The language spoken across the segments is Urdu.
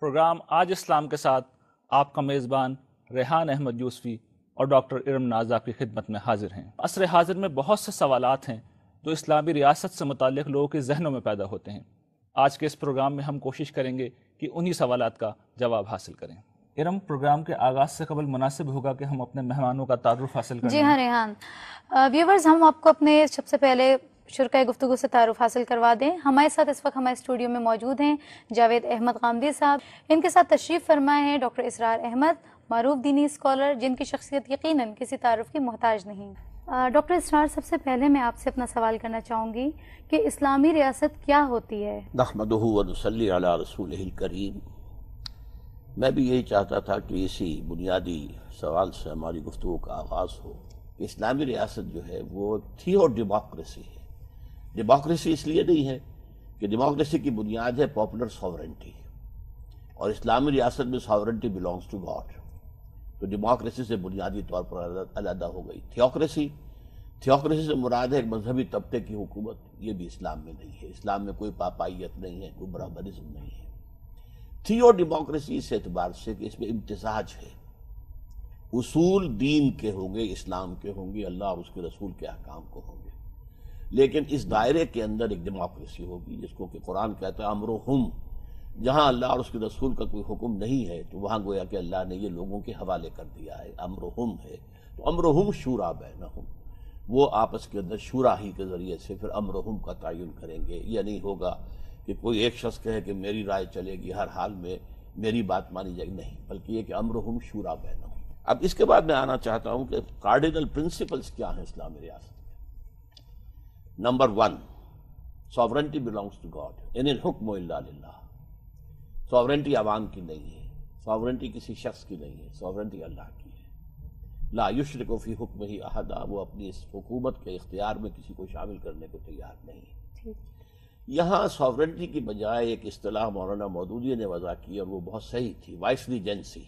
پروگرام آج اسلام کے ساتھ آپ کا میزبان ریحان احمد یوسفی اور ڈاکٹر ارم ناز آپ کی خدمت میں حاضر ہیں۔ عصر حاضر میں بہت سے سوالات ہیں جو اسلامی ریاست سے متعلق لوگوں کے ذہنوں میں پیدا ہوتے ہیں۔ آج کے اس پروگرام میں ہم کوشش کریں گے کہ انہی سوالات کا جواب حاصل کریں۔ ارم، پروگرام کے آغاز سے قبل مناسب ہوگا کہ ہم اپنے مہمانوں کا تعارف حاصل کریں۔ جی ہاں ریحان۔ ویورز ہم آپ کو اپنے سب سے پہلے شرکۂ گفتگو سے تعارف حاصل کروا دیں۔ ہمارے ساتھ اس وقت ہمارے اسٹوڈیو میں موجود ہیں جاوید احمد غامدی صاحب۔ ان کے ساتھ تشریف فرمائے ہیں ڈاکٹر اسرار احمد، معروف دینی اسکالر جن کی شخصیت یقیناً کسی تعارف کی محتاج نہیں۔ ڈاکٹر اسرار سب سے پہلے میں آپ سے اپنا سوال کرنا چاہوں گی کہ اسلامی ریاست کیا ہوتی ہے؟ نحمدہ و نصلی علی رسول الکریم۔ میں بھی یہی چاہتا تھا کہ اسی بنیادی سوال سے ہماری گفتگو کا آغاز ہو۔ اسلامی ریاست جو ہے وہ تھیو ڈیموکریسی ہے۔ ڈیموکریسی اس لیے نہیں ہے کہ ڈیموکریسی کی بنیاد ہے پاپولر ساورنٹی اور اسلامی ریاست میں ساورنٹی بلانگس ٹو گاڈ تو ڈیموکریسی سے بنیادی طور پر علیحدہ ہو گئی. تھیوکریسی تھیوکریسی سے مراد ہے ایک مذہبی طبقے کی حکومت. یہ بھی اسلام میں نہیں ہے. اسلام میں کوئی پاپائیت نہیں ہے، کوئی برابرزم نہیں ہے. تھیو ڈیموکریسی اس اعتبار سے کہ اس میں امتزاج ہے. اصول دین کے ہوں گے، اسلام کے ہوں گے، اللہ اور اس کے رسول کے احکام کو ہوں گے. لیکن اس دائرے کے اندر ایک ڈیموکریسی ہوگی، جس کو کہ قرآن کہتا ہے امر و ہم جہاں اللہ اور اس کے رسول کا کوئی حکم نہیں ہے، تو وہاں گویا کہ اللہ نے یہ لوگوں کے حوالے کر دیا ہے امر و ہم ہے۔ تو امر و ہم شورا بینہم، وہ آپس کے اندر شورا ہی کے ذریعے سے پھر امر و ہم کا تعین کریں گے۔ یہ نہیں ہوگا کہ کوئی ایک شخص کہے کہ میری رائے چلے گی، ہر حال میں میری بات مانی جائے گی۔ نہیں، بلکہ یہ کہ امر و ہم شورا بینہم۔ اب اس کے بعد میں آنا چاہتا ہوں کہ کارڈینل پرنسپلز کیا ہیں اسلامی ریاست number one sovereignty belongs to God ان الحکم اللہ للہ ساورنٹی عوام کی نہیں ہے ساورنٹی کسی شخص کی نہیں ہے ساورنٹی اللہ کی ہے لا یشرک فی حکم ہی احدہ وہ اپنی اس حکومت کے اختیار میں کسی کو شامل کرنے کو تیار نہیں ہے یہاں ساورنٹی کی بجائے ایک اصطلاح مولانا مودودی نے وضع کی اور وہ بہت صحیح تھی. وائس ریجنسی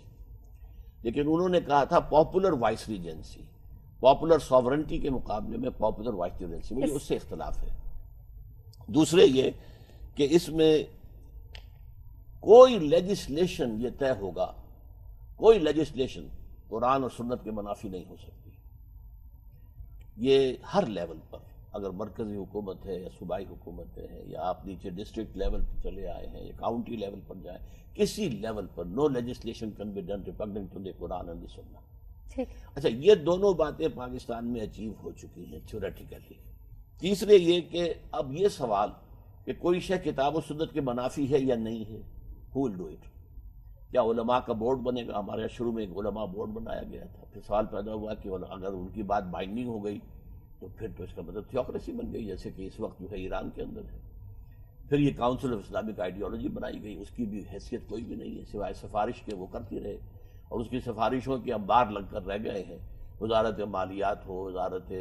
لیکن انہوں نے کہا تھا popular voice regency popular sovereignty کے مقابلے میں پاپولر وائس مجھے اس سے اختلاف ہے۔ دوسرے یہ کہ اس میں کوئی لیجسلیشن یہ طے ہوگا کوئی لیجسلیشن قرآن اور سنت کے منافی نہیں ہو سکتی۔ یہ ہر لیول پر اگر مرکزی حکومت ہے یا صوبائی حکومت ہے یا آپ نیچے ڈسٹرکٹ لیول پر چلے آئے ہیں یا کاؤنٹی لیول پر جائیں کسی level per no legislation can be done repugnant to the Quran and the Sunnah اچھا یہ دونوں باتیں پاکستان میں اچیو ہو چکی ہیں تھیوریٹیکلی تیسرے یہ کہ اب یہ سوال کہ کوئی شے کتاب و سنت کے منافی ہے یا نہیں ہے ہو ول ڈو اٹ کیا علماء کا بورڈ بنے گا؟ ہمارے شروع میں ایک علماء بورڈ بنایا گیا تھا۔ پھر سوال پیدا ہوا کہ اگر ان کی بات بائنڈنگ ہو گئی، تو پھر تو اس کا مطلب تھیوکریسی بن گئی، جیسے کہ اس وقت جو ہے ایران کے اندر ہے۔ پھر یہ کاؤنسل آف اسلامک آئیڈیالوجی بنائی گئی، اس کی بھی حیثیت کوئی بھی نہیں ہے، سوائے سفارش کے وہ کرتی رہے۔ اور اس کی سفارشوں کے امبار لگ کر رہ گئے ہیں۔ وزارت مالیات ہو وزارت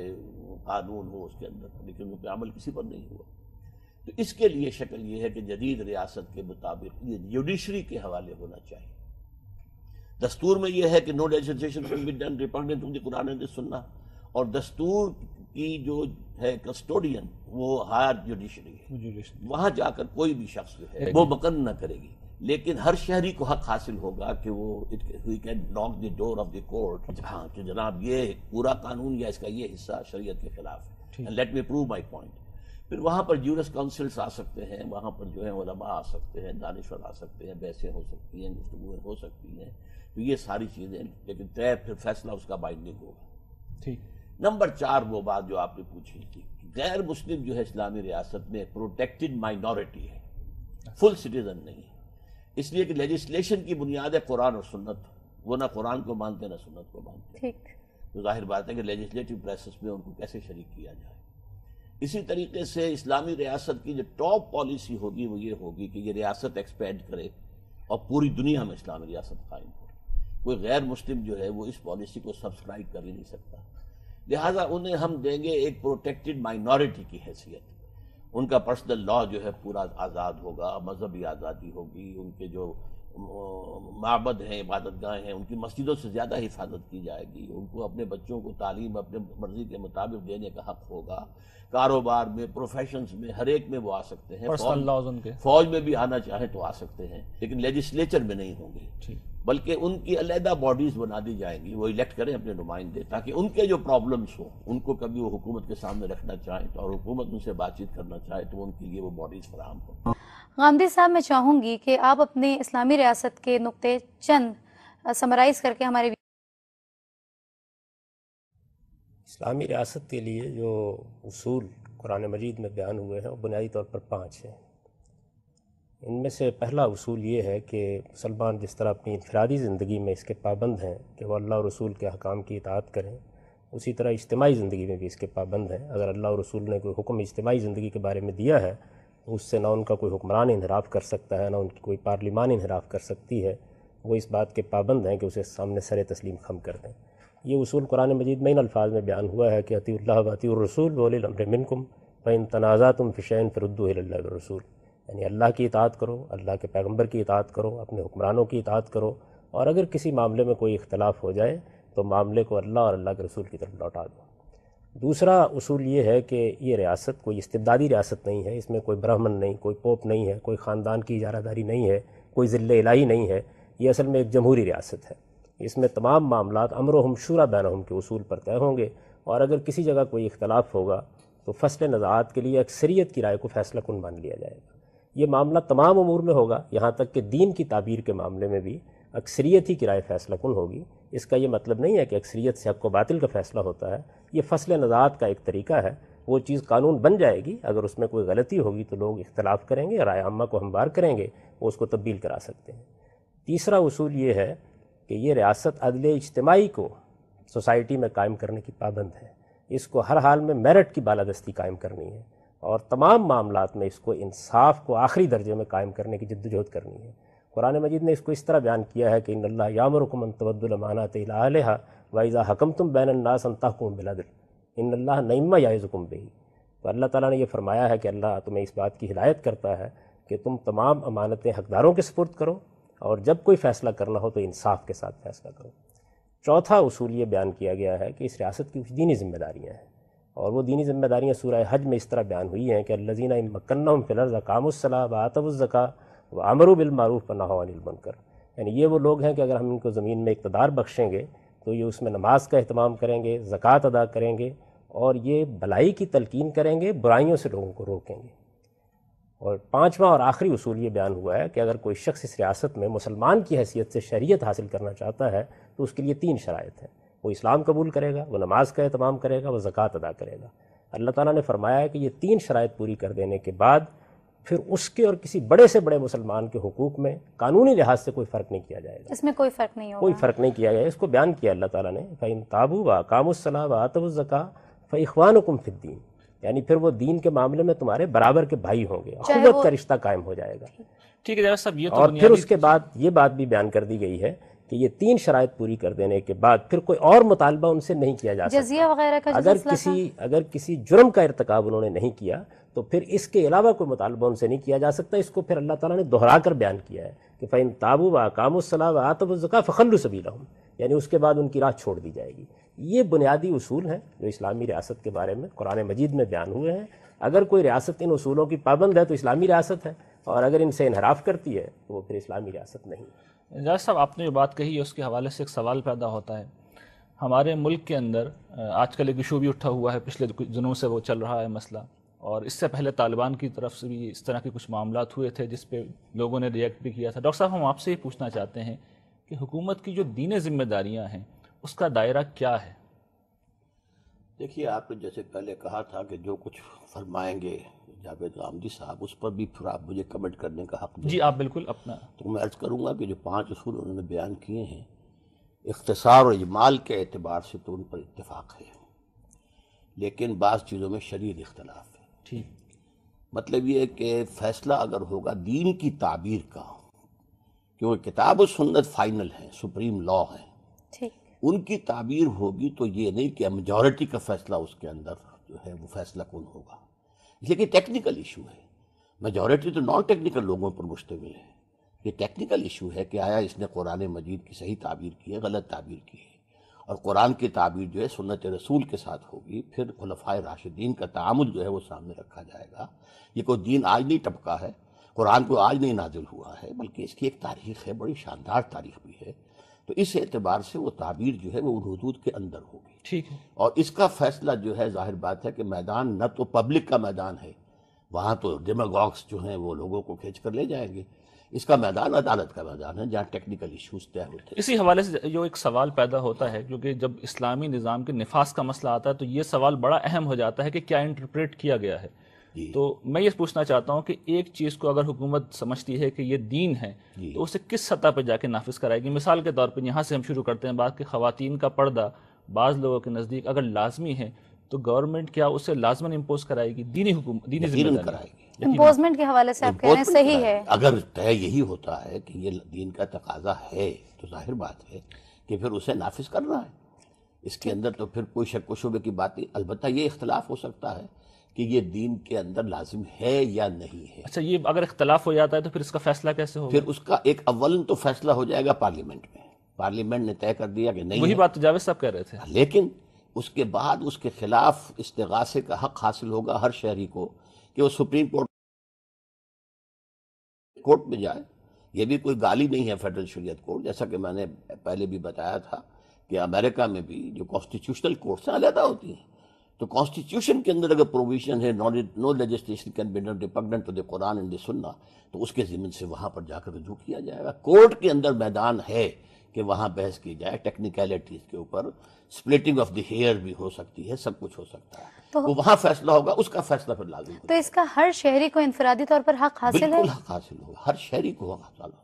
قانون ہو اس کے اندر۔ لیکن ان پہ عمل کسی پر نہیں ہوا۔ تو اس کے لیے شکل یہ ہے کہ جدید ریاست کے مطابق یہ جوڈیشری کے حوالے ہونا چاہیے۔ دستور میں یہ ہے کہ نو ڈیسیشن قرآن سننا اور دستور کی جو ہے کسٹوڈین وہ ہائر جوڈیشری ہے۔ وہاں جا کر کوئی بھی شخص جو ہے وہ مکن نہ کرے گی۔ لیکن ہر شہری کو حق حاصل ہوگا کہ وہ ناک دی ڈور آف دی کورٹ ہاں کہ جناب یہ پورا قانون یا اس کا یہ حصہ شریعت کے خلاف ہے۔ Let me prove my point پھر وہاں پر جورس کاؤنسلس آ سکتے ہیں وہاں پر جو ہے علماء آ سکتے ہیں دانشور آ سکتے ہیں بحثیں ہو سکتی ہیں گفتگویں ہو سکتی ہیں تو یہ ساری چیزیں لیکن طے پھر فیصلہ اس کا بائنڈنگ ہوگا۔ ٹھیک۔ نمبر چار وہ بات جو آپ نے پوچھی تھی غیر مسلم جو ہے اسلامی ریاست میں پروٹیکٹڈ مائنورٹی ہے۔ فل سٹیزن نہیں اس لیے کہ لیجسلیشن کی بنیاد ہے قرآن اور سنت۔ وہ نہ قرآن کو مانتے نہ سنت کو مانتے۔ تو ظاہر بات ہے کہ لیجسلیٹو پریسس میں ان کو کیسے شریک کیا جائے۔ اسی طریقے سے اسلامی ریاست کی جو ٹاپ پالیسی ہوگی وہ یہ ہوگی کہ یہ ریاست ایکسپینڈ کرے اور پوری دنیا میں اسلامی ریاست قائم ہو کوئی غیر مسلم جو ہے وہ اس پالیسی کو سبسکرائب کر ہی نہیں سکتا۔ لہٰذا انہیں ہم دیں گے ایک پروٹیکٹڈ مائنورٹی کی حیثیت۔ ان کا پرسنل لا جو ہے پورا آزاد ہوگا مذہبی آزادی ہوگی ان کے جو معبد ہیں عبادت گاہیں ہیں ان کی مسجدوں سے زیادہ حفاظت کی جائے گی۔ ان کو اپنے بچوں کو تعلیم اپنے مرضی کے مطابق دینے کا حق ہوگا۔ کاروبار میں پروفیشنز میں ہر ایک میں وہ آ سکتے ہیں۔ فوج میں بھی آنا چاہیں تو آ سکتے ہیں لیکن لیجسلیچر میں نہیں ہوں گے۔ بلکہ ان کی علیحدہ باڈیز بنا دی جائیں گی وہ الیکٹ کریں اپنے نمائندے تاکہ ان کے جو پرابلمز ہوں ان کو کبھی وہ حکومت کے سامنے رکھنا چاہیں تو اور حکومت ان سے بات چیت کرنا چاہے تو ان کے لیے وہ باڈیز فراہم ہوں۔ غامدی صاحب میں چاہوں گی کہ آپ اپنے اسلامی ریاست کے نقطے چند سمرائز کر کے ہمارے اسلامی ریاست کے لیے جو اصول قرآن مجید میں بیان ہوئے ہیں وہ بنیادی طور پر پانچ ہیں۔ ان میں سے پہلا اصول یہ ہے کہ مسلمان جس طرح اپنی انفرادی زندگی میں اس کے پابند ہیں کہ وہ اللہ و رسول کے حکام کی اطاعت کریں، اسی طرح اجتماعی زندگی میں بھی اس کے پابند ہیں۔ اگر اللہ و رسول نے کوئی حکم اجتماعی زندگی کے بارے میں دیا ہے، تو اس سے نہ ان کا کوئی حکمران انحراف کر سکتا ہے، نہ ان کی کوئی پارلیمان انحراف کر سکتی ہے۔ وہ اس بات کے پابند ہیں کہ اسے سامنے سر تسلیم خم کر دیں۔ یہ اصول قرآن مجید میں ان الفاظ میں بیان ہوا ہے کہ عطی اللہ و عطی الرسول ولی الامر منکم فین تنازع تم فشین فردو اللہ رسول یعنی اللہ کی اطاعت کرو، اللہ کے پیغمبر کی اطاعت کرو، اپنے حکمرانوں کی اطاعت کرو۔ اور اگر کسی معاملے میں کوئی اختلاف ہو جائے تو معاملے کو اللہ اور اللہ کے رسول کی طرف لوٹا دو۔ دوسرا اصول یہ ہے کہ یہ ریاست کوئی استبدادی ریاست نہیں ہے، اس میں کوئی برہمن نہیں، کوئی پوپ نہیں ہے، کوئی خاندان کی اجارہ داری نہیں ہے، کوئی ذل الہی نہیں ہے۔ یہ اصل میں ایک جمہوری ریاست ہے۔ اس میں تمام معاملات امر و ہم شورہ بینہم کے اصول پر طے ہوں گے۔ اور اگر کسی جگہ کوئی اختلاف ہوگا تو فصل نزاعات کے لیے اکثریت کی رائے کو فیصلہ کن مان لیا جائے گا۔ یہ معاملہ تمام امور میں ہوگا۔ یہاں تک کہ دین کی تعبیر کے معاملے میں بھی اکثریت ہی کرائے فیصلہ کن ہوگی۔ اس کا یہ مطلب نہیں ہے کہ اکثریت سے حق و باطل کا فیصلہ ہوتا ہے۔ یہ فصل نزاعت کا ایک طریقہ ہے۔ وہ چیز قانون بن جائے گی۔ اگر اس میں کوئی غلطی ہوگی تو لوگ اختلاف کریں گے رائے عامہ کو ہموار کریں گے۔ وہ اس کو تبدیل کرا سکتے ہیں۔ تیسرا اصول یہ ہے کہ یہ ریاست عدل اجتماعی کو سوسائٹی میں قائم کرنے کی پابند ہے۔ اس کو ہر حال میں میرٹ کی بالادستی قائم کرنی ہے۔ اور تمام معاملات میں اس کو انصاف کو آخری درجے میں قائم کرنے کی جد وجہد کرنی ہے۔ قرآن مجید نے اس کو اس طرح بیان کیا ہے کہ ان اللہ یامر حکم تبد المانات علیہ وائزہ حکم تم بین الناس انتحکم بلادل ان اللہ نعمہ یا ذکم بہی۔ تو اللہ تعالیٰ نے یہ فرمایا ہے کہ اللہ تمہیں اس بات کی ہدایت کرتا ہے کہ تم تمام امانتیں حقداروں کے سپرد کرو اور جب کوئی فیصلہ کرنا ہو تو انصاف کے ساتھ فیصلہ کرو۔ چوتھا اصول یہ بیان کیا گیا ہے کہ اس ریاست کی کچھ دینی ذمہ داریاں ہیں۔ اور وہ دینی ذمہ داریاں سورہ حج میں اس طرح بیان ہوئی ہیں کہ الزینہ ان فلر کام الصلاح باطب الزکا و امر و بالمعروف پناہ بن کر یعنی یہ وہ لوگ ہیں کہ اگر ہم ان کو زمین میں اقتدار بخشیں گے تو یہ اس میں نماز کا اہتمام کریں گے، زکوٰۃ ادا کریں گے اور یہ بلائی کی تلقین کریں گے، برائیوں سے لوگوں کو روکیں گے۔ اور پانچواں اور آخری اصول یہ بیان ہوا ہے کہ اگر کوئی شخص اس ریاست میں مسلمان کی حیثیت سے شریعت حاصل کرنا چاہتا ہے تو اس کے لیے تین شرائط ہیں۔ وہ اسلام قبول کرے گا وہ نماز کا اہتمام کرے گا وہ زکوٰۃ ادا کرے گا۔ اللہ تعالیٰ نے فرمایا ہے کہ یہ تین شرائط پوری کر دینے کے بعد پھر اس کے اور کسی بڑے سے بڑے مسلمان کے حقوق میں قانونی لحاظ سے کوئی فرق نہیں کیا جائے گا۔ اس میں کوئی فرق نہیں ہوگا۔ کوئی فرق نہیں کیا گیا۔ اس کو بیان کیا اللہ تعالیٰ نے فعین تابو و کام الصلاح و آتب الزکا فیخوان و فدین یعنی پھر وہ دین کے معاملے میں تمہارے برابر کے بھائی ہوں گے اخوت کا رشتہ قائم ہو جائے گا۔ ٹھیک ہے صاحب یہ اور پھر اس کے بعد یہ بات بھی بیان کر دی گئی ہے کہ یہ تین شرائط پوری کر دینے کے بعد پھر کوئی اور مطالبہ ان سے نہیں کیا جا سکتا۔ وغیرہ کا اگر کسی اگر کسی جرم کا ارتکاب انہوں نے نہیں کیا تو پھر اس کے علاوہ کوئی مطالبہ ان سے نہیں کیا جا سکتا۔ اس کو پھر اللہ تعالیٰ نے دہرا کر بیان کیا ہے کہ فعین تابو و کام الصلاح و آتب الزکا فخل یعنی اس کے بعد ان کی راہ چھوڑ دی جائے گی۔ یہ بنیادی اصول ہیں جو اسلامی ریاست کے بارے میں قرآن مجید میں بیان ہوئے ہیں۔ اگر کوئی ریاست ان اصولوں کی پابند ہے تو اسلامی ریاست ہے اور اگر ان سے انحراف کرتی ہے تو وہ پھر اسلامی ریاست نہیں۔ جاج صاحب، آپ نے جو بات کہی ہے اس کے حوالے سے ایک سوال پیدا ہوتا ہے۔ ہمارے ملک کے اندر آج کل ایک ایشو بھی اٹھا ہوا ہے، پچھلے دنوں سے وہ چل رہا ہے مسئلہ۔ اور اس سے پہلے طالبان کی طرف سے بھی اس طرح کے کچھ معاملات ہوئے تھے، جس پہ لوگوں نے ریئیکٹ بھی کیا تھا۔ ڈاکٹر صاحب، ہم آپ سے یہ پوچھنا چاہتے ہیں کہ حکومت کی جو دین ذمہ داریاں ہیں، اس کا دائرہ کیا ہے؟ دیکھیے، آپ نے جیسے پہلے کہا تھا کہ جو کچھ فرمائیں گے جاوید غامدی صاحب اس پر بھی پھر آپ مجھے کمنٹ کرنے کا حق جی آپ بالکل اپنا۔ تو میں عرض کروں گا کہ جو پانچ اصول انہوں نے بیان کیے ہیں اختصار و اجمال کے اعتبار سے تو ان پر اتفاق ہے۔ لیکن بعض چیزوں میں شریر اختلاف ہے۔ ٹھیک۔ مطلب یہ کہ فیصلہ اگر ہوگا دین کی تعبیر کا کیونکہ کتاب و سنت فائنل ہے سپریم لا ہے۔ ان کی تعبیر ہوگی تو یہ نہیں کہ میجورٹی کا فیصلہ اس کے اندر جو ہے وہ فیصلہ کون ہوگا۔ لیکن ٹیکنیکل ایشو ہے۔ میجورٹی تو نان ٹیکنیکل لوگوں پر مشتمل ہے۔ یہ ٹیکنیکل ایشو ہے کہ آیا اس نے قرآن مجید کی صحیح تعبیر کی ہے، غلط تعبیر کی ہے۔ اور قرآن کی تعبیر جو ہے سنت رسول کے ساتھ ہوگی، پھر خلفۂ راشدین کا تعامل جو ہے وہ سامنے رکھا جائے گا۔ یہ کوئی دین آج نہیں ٹپکا ہے، قرآن کو آج نہیں نازل ہوا ہے، بلکہ اس کی ایک تاریخ ہے، بڑی شاندار تاریخ بھی ہے۔ تو اس اعتبار سے وہ تعبیر جو ہے وہ ان حدود کے اندر ہوگی۔ ٹھیک ہے۔ اور اس کا فیصلہ جو ہے ظاہر بات ہے کہ میدان نہ تو پبلک کا میدان ہے وہاں تو ڈیماگاگس جو ہیں وہ لوگوں کو کھینچ کر لے جائیں گے۔ اس کا میدان عدالت کا میدان ہے جہاں ٹیکنیکل ایشوز طے ہوتے ہیں۔ اسی حوالے سے جو ایک سوال پیدا ہوتا ہے کیونکہ جب اسلامی نظام کے نفاذ کا مسئلہ آتا ہے تو یہ سوال بڑا اہم ہو جاتا ہے کہ کیا انٹرپریٹ کیا گیا ہے۔ جی۔ تو میں یہ پوچھنا چاہتا ہوں کہ ایک چیز کو اگر حکومت سمجھتی ہے کہ یہ دین ہے جی۔ تو اسے کس سطح پہ جا کے نافذ کرائے گی؟ مثال کے طور پہ یہاں سے ہم شروع کرتے ہیں بات کہ خواتین کا پردہ بعض لوگوں کے نزدیک اگر لازمی ہے تو گورنمنٹ کیا اسے لازماً امپوز کرائے گی؟ دینی حکومت دینی ذمہ کرائے گی۔ امپوزمنٹ کے حوالے سے آپ کہہ رہے ہیں صحیح ہے۔ اگر طے یہی ہوتا ہے کہ یہ دین کا تقاضا ہے تو ظاہر بات ہے کہ پھر اسے نافذ کرنا ہے۔ اس کے اندر تو پھر کوئی شک و شبے کی بات نہیں البتہ یہ اختلاف ہو سکتا ہے کہ یہ دین کے اندر لازم ہے یا نہیں ہے۔ اچھا یہ اگر اختلاف ہو جاتا ہے تو پھر اس کا فیصلہ کیسے ہوگا؟ پھر اس کا ایک اولن تو فیصلہ ہو جائے گا پارلیمنٹ میں۔ پارلیمنٹ نے طے کر دیا کہ نہیں وہی بات تو جاوید صاحب کہہ رہے تھے۔ لیکن اس کے بعد اس کے خلاف استغاثے کا حق حاصل ہوگا ہر شہری کو کہ وہ سپریم کورٹ کورٹ میں جائے۔ یہ بھی کوئی گالی نہیں ہے فیڈرل شریعت کورٹ جیسا کہ میں نے پہلے بھی بتایا تھا کہ امریکہ میں بھی جو کانسٹیٹیوشنل کورٹس ہیں علیحدہ ہوتی ہیں۔ تو کانسٹیٹیوشن کے اندر اگر پروویژن ہے no legislation can be dependent to the Quran and the Sunnah تو اس کے ضمن سے وہاں پر جا کر رجوع کیا جائے گا۔ کورٹ کے اندر میدان ہے کہ وہاں بحث کی جائے ٹیکنیکلٹیز کے اوپر سپلٹنگ آف دی ہیئر بھی ہو سکتی ہے سب کچھ ہو سکتا ہے۔ تو- وہ وہاں فیصلہ ہوگا اس کا فیصلہ پھر لازم تو اس کا ہر شہری کو انفرادی طور پر حق حاصل ہے؟ بالکل حق حاصل ہوگا ہر شہری کو حق حاصل ہوگا۔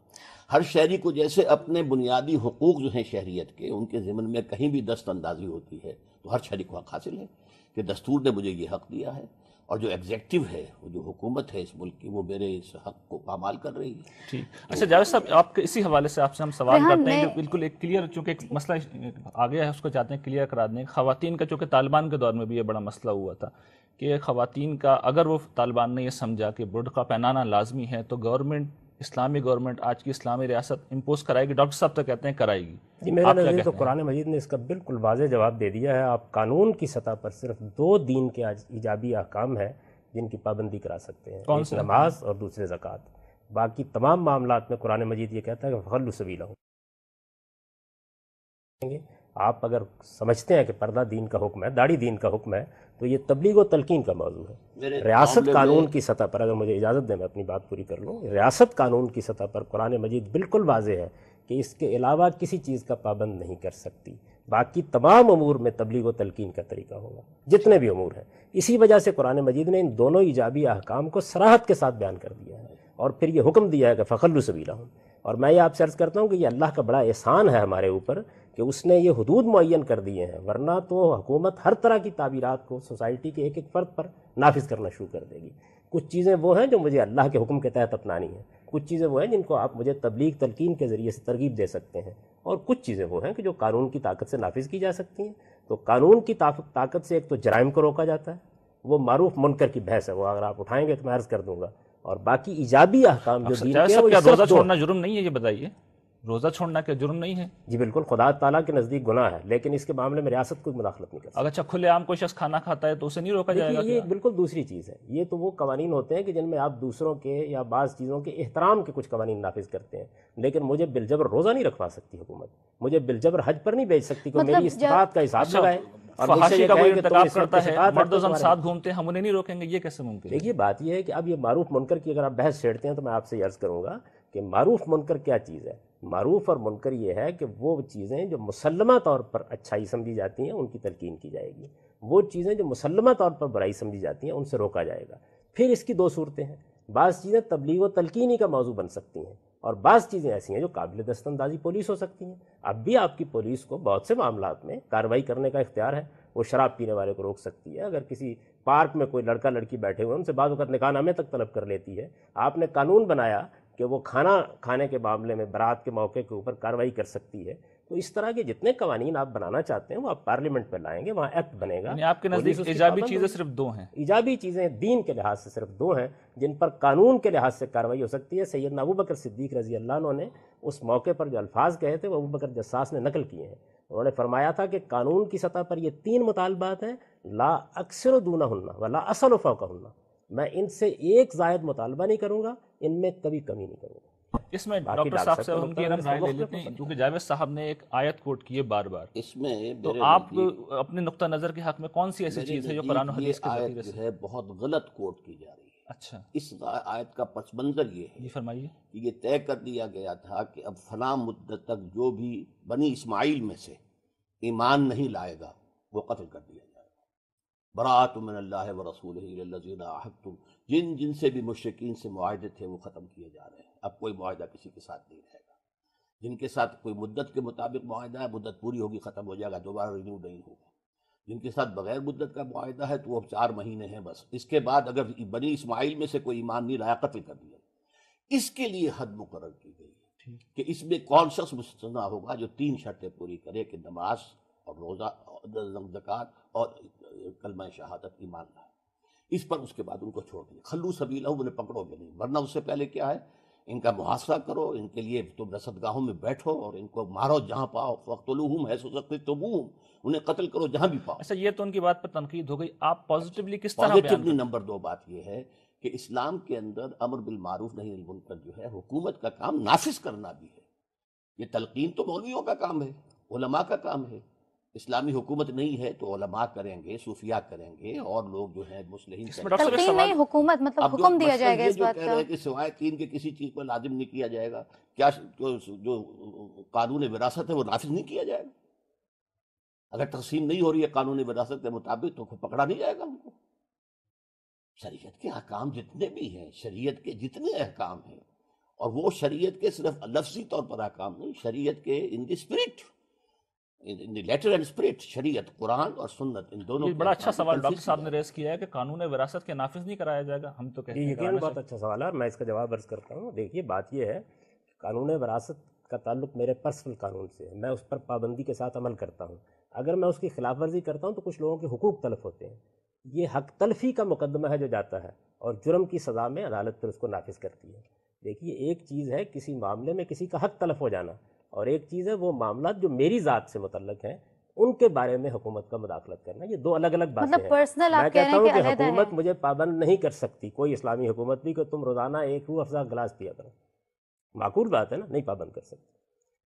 ہر شہری کو جیسے اپنے بنیادی حقوق جو ہیں شہریت کے ان کے ضمن میں کہیں بھی دست اندازی ہوتی ہے تو ہر شہری کو حق حاصل ہے۔ کہ دستور نے مجھے یہ حق دیا ہے اور جو ایگزیکٹو ہے وہ جو حکومت ہے اس ملک کی وہ میرے اس حق کو پامال کر رہی ہے۔ ٹھیک۔ اچھا جاوید صاحب آپ کے اسی حوالے سے آپ سے ہم سوال کرتے ہیں جو بالکل ایک کلیئر چونکہ ایک مسئلہ آ گیا ہے اس کو چاہتے ہیں کلیئر کرا دیں۔ خواتین کا چونکہ طالبان کے دور میں بھی یہ بڑا مسئلہ ہوا تھا کہ خواتین کا اگر وہ طالبان نے یہ سمجھا کہ برقع پہنانا لازمی ہے تو گورنمنٹ اسلامی گورنمنٹ آج کی اسلامی ریاست امپوز کرائے گی۔ ڈاکٹر صاحب تو کہتے ہیں کرائے گی۔ جی میرے نظر تو؟ قرآن مجید نے اس کا بالکل واضح جواب دے دیا ہے۔ آپ قانون کی سطح پر صرف دو دین کے ایجابی احکام ہیں جن کی پابندی کرا سکتے ہیں۔ کون سے؟ نماز اور دوسرے زکوٰۃ۔ باقی تمام معاملات میں قرآن مجید یہ کہتا ہے کہ فخل سبیلا ہوں آپ اگر سمجھتے ہیں کہ پردہ دین کا حکم ہے داڑھی دین کا حکم ہے تو یہ تبلیغ و تلقین کا موضوع ہے۔ ریاست قانون کی سطح پر اگر مجھے اجازت دیں میں اپنی بات پوری کر لوں۔ ریاست قانون کی سطح پر قرآن مجید بالکل واضح ہے کہ اس کے علاوہ کسی چیز کا پابند نہیں کر سکتی۔ باقی تمام امور میں تبلیغ و تلقین کا طریقہ ہوگا جتنے بھی امور ہیں۔ اسی وجہ سے قرآن مجید نے ان دونوں ایجابی احکام کو سراحت کے ساتھ بیان کر دیا ہے اور پھر یہ حکم دیا ہے کہ فخل سبیلا ہوں اور میں یہ آپ سے عرض کرتا ہوں کہ یہ اللہ کا بڑا احسان ہے ہمارے اوپر کہ اس نے یہ حدود معین کر دیے ہیں ورنہ تو حکومت ہر طرح کی تعبیرات کو سوسائٹی کے ایک ایک فرد پر نافذ کرنا شروع کر دے گی۔ کچھ چیزیں وہ ہیں جو مجھے اللہ کے حکم کے تحت اپنانی ہیں۔ کچھ چیزیں وہ ہیں جن کو آپ مجھے تبلیغ تلقین کے ذریعے سے ترغیب دے سکتے ہیں۔ اور کچھ چیزیں وہ ہیں کہ جو قانون کی طاقت سے نافذ کی جا سکتی ہیں۔ تو قانون کی طاقت سے ایک تو جرائم کو روکا جاتا ہے وہ معروف منکر کی بحث ہے وہ اگر آپ اٹھائیں گے تو میں عرض کر دوں گا۔ اور باقی ایجابی احکام جو دین کے وہ۔ چھوڑنا جرم نہیں ہے یہ بتائیے۔ روزہ چھوڑنا کیا جرم نہیں ہے؟ جی بالکل خدا تعالیٰ کے نزدیک گناہ ہے لیکن اس کے معاملے میں ریاست کوئی مداخلت نہیں کر سکتی اگر اچھا کھلے عام کوئی شخص کھانا کھاتا ہے تو اسے نہیں روکا جائے گا یہ بالکل دوسری چیز ہے۔ یہ تو وہ قوانین ہوتے ہیں کہ جن میں آپ دوسروں کے یا بعض چیزوں کے احترام کے کچھ قوانین نافذ کرتے ہیں۔ لیکن مجھے بالجبر روزہ نہیں رکھوا سکتی حکومت۔ مجھے بالجبر حج پر نہیں بھیج سکتی کہ مطلب میری جب- استطاعت کا حساب اچھا، لگائے۔ فحاشی یہ کا کوئی کرتا ہے مرد و زن ساتھ گھومتے ہیں ہم انہیں نہیں روکیں گے یہ کیسے ممکن ہے؟ دیکھیے بات یہ ہے کہ اب یہ معروف منکر کی اگر آپ بحث چھیڑتے ہیں تو میں آپ سے یہ عرض کروں گا کہ معروف منکر کیا چیز ہے؟ معروف اور منکر یہ ہے کہ وہ چیزیں جو مسلمہ طور پر اچھائی سمجھی جاتی ہیں، ان کی تلقین کی جائے گی۔ وہ چیزیں جو مسلمہ طور پر برائی سمجھی جاتی ہیں، ان سے روکا جائے گا۔ پھر اس کی دو صورتیں ہیں۔ بعض چیزیں تبلیغ و تلقینی کا موضوع بن سکتی ہیں اور بعض چیزیں ایسی ہیں جو قابل دست اندازی پولیس ہو سکتی ہیں۔ اب بھی آپ کی پولیس کو بہت سے معاملات میں کارروائی کرنے کا اختیار ہے۔ وہ شراب پینے والے کو روک سکتی ہے۔ اگر کسی پارک میں کوئی لڑکا لڑکی بیٹھے ہوئے ہیں، ان سے بعض اوقات نکاح نامے تک طلب کر لیتی ہے۔ آپ نے قانون بنایا کہ وہ کھانا کھانے کے معاملے میں برات کے موقع کے اوپر کارروائی کر سکتی ہے۔ تو اس طرح کے جتنے قوانین آپ بنانا چاہتے ہیں وہ آپ پارلیمنٹ پہ لائیں گے وہاں ایکٹ بنے گا۔ یعنی آپ کے نزدیک ایجابی چیزیں۔ صرف دو ہیں۔ ایجابی چیزیں دین کے لحاظ سے صرف دو ہیں جن پر قانون کے لحاظ سے کارروائی ہو سکتی ہے۔ سیدنا ابو بکر صدیق رضی اللہ عنہ نے اس موقع پر جو الفاظ کہے تھے وہ ابو بکر جساس نے نقل کیے ہیں۔ انہوں نے فرمایا تھا کہ قانون کی سطح پر یہ تین مطالبات ہیں لا اکثر دونہ ہننا و لا اصل و فوقہ ہننا میں ان سے ایک زائد مطالبہ نہیں کروں گا ان میں کبھی کمی نہیں کروں گا۔ اس میں ڈاکٹر صاحب سے ہم کی رائے لے لیتے ہیں کیونکہ جاوید صاحب نے ایک آیت کوٹ کی ہے بار بار۔ اس میں تو آپ اپنے نقطہ نظر کے حق میں کون سی ایسی چیز ہے جو قرآن و حدیث کے ذریعے سے؟ ہے بہت غلط کوٹ کی جا رہی ہے۔ اچھا۔ اس آیت کا پس منظر یہ ہے جی فرمائیے۔ کہ یہ طے کر دیا گیا تھا کہ اب فلاں مدت تک جو بھی بنی اسماعیل میں سے ایمان نہیں لائے گا وہ قتل کر دیا۔ برات من اللہ و رسول جن جن سے بھی مشرقین سے معاہدے تھے وہ ختم کیے جا رہے ہیں۔ اب کوئی معاہدہ کسی کے ساتھ نہیں رہے گا۔ جن کے ساتھ کوئی مدت کے مطابق معاہدہ ہے مدت پوری ہوگی ختم ہو جائے گا دوبارہ رینیو نہیں ہوگا۔ جن کے ساتھ بغیر مدت کا معاہدہ ہے تو وہ چار مہینے ہیں بس۔ اس کے بعد اگر بنی اسماعیل میں سے کوئی ایمان نہیں لایا قتل کر دیا۔ اس کے لیے حد مقرر کی گئی ہے کہ اس میں کون شخص مستثنا ہوگا جو تین شرطیں پوری کرے کہ نماز اور روزہ زکوٰۃ اور کلمہ شہادت ایمان لائے۔ اس پر اس کے بعد ان کو چھوڑ دیا۔ خلو سبیلہ انہیں پکڑو گے نہیں۔ ورنہ اس سے پہلے کیا ہے؟ ان کا محاصرہ کرو ان کے لیے تم رسد گاہوں میں بیٹھو اور ان کو مارو جہاں پاؤ۔ وقت الوہم ہے سکتے تو انہیں قتل کرو جہاں بھی پاؤ۔ اچھا یہ تو ان کی بات پر تنقید ہو گئی۔ آپ پازیٹیولی کس طرح پازیٹیولی نمبر دو بات یہ ہے کہ اسلام کے اندر امر بالمعروف نہیں المنکر جو ہے حکومت کا کام نافذ کرنا بھی ہے۔ یہ تلقین تو مولویوں کا کام ہے علماء کا کام ہے۔ اسلامی حکومت نہیں ہے تو علماء کریں گے صوفیاء کریں گے اور لوگ جو ہیں مسلحین کریں گے۔ حکومت مطلب حکم دیا جائے گا اس بات کہہ کا۔ کہ سوائے تین کے کسی چیز پر لازم نہیں کیا جائے گا کیا جو جو قانون وراثت ہے وہ نافذ نہیں کیا جائے گا؟ اگر تقسیم نہیں ہو رہی ہے قانون وراثت کے مطابق تو پکڑا نہیں جائے گا ان کو۔ شریعت کے احکام جتنے بھی ہیں شریعت کے جتنے احکام ہیں اور وہ شریعت کے صرف لفظی طور پر احکام نہیں شریعت کے in the spirit in the letter and spirit شریعت قرآن اور سنت ان دونوں یہ بڑا اچھا سوال ڈاکٹر صاحب نے ریز کیا ہے کہ قانون وراثت کے نافذ نہیں کرایا جائے گا ہم تو کہتے یہ ہیں یقیناً کرانا بہت۔ اچھا سوال ہے اور میں اس کا جواب عرض کرتا ہوں۔ دیکھیے بات یہ ہے کہ قانون وراثت کا تعلق میرے پرسنل قانون سے ہے۔ میں اس پر پابندی کے ساتھ عمل کرتا ہوں۔ اگر میں اس کی خلاف ورزی کرتا ہوں تو کچھ لوگوں کے حقوق تلف ہوتے ہیں۔ یہ حق تلفی کا مقدمہ ہے جو جاتا ہے اور جرم کی سزا میں عدالت پھر اس کو نافذ کرتی ہے۔ دیکھیے ایک چیز ہے کسی معاملے میں کسی کا حق تلف ہو جانا۔ اور ایک چیز ہے وہ معاملات جو میری ذات سے متعلق ہیں ان کے بارے میں حکومت کا مداخلت کرنا یہ دو الگ الگ باتیں مطلب ہیں۔ میں کہتا ہوں کہ حکومت مجھے پابند نہیں کر سکتی کوئی اسلامی حکومت بھی کہ تم روزانہ ایک روح افزا گلاس پیا کرو۔ معقول بات ہے نا نہیں پابند کر سکتی۔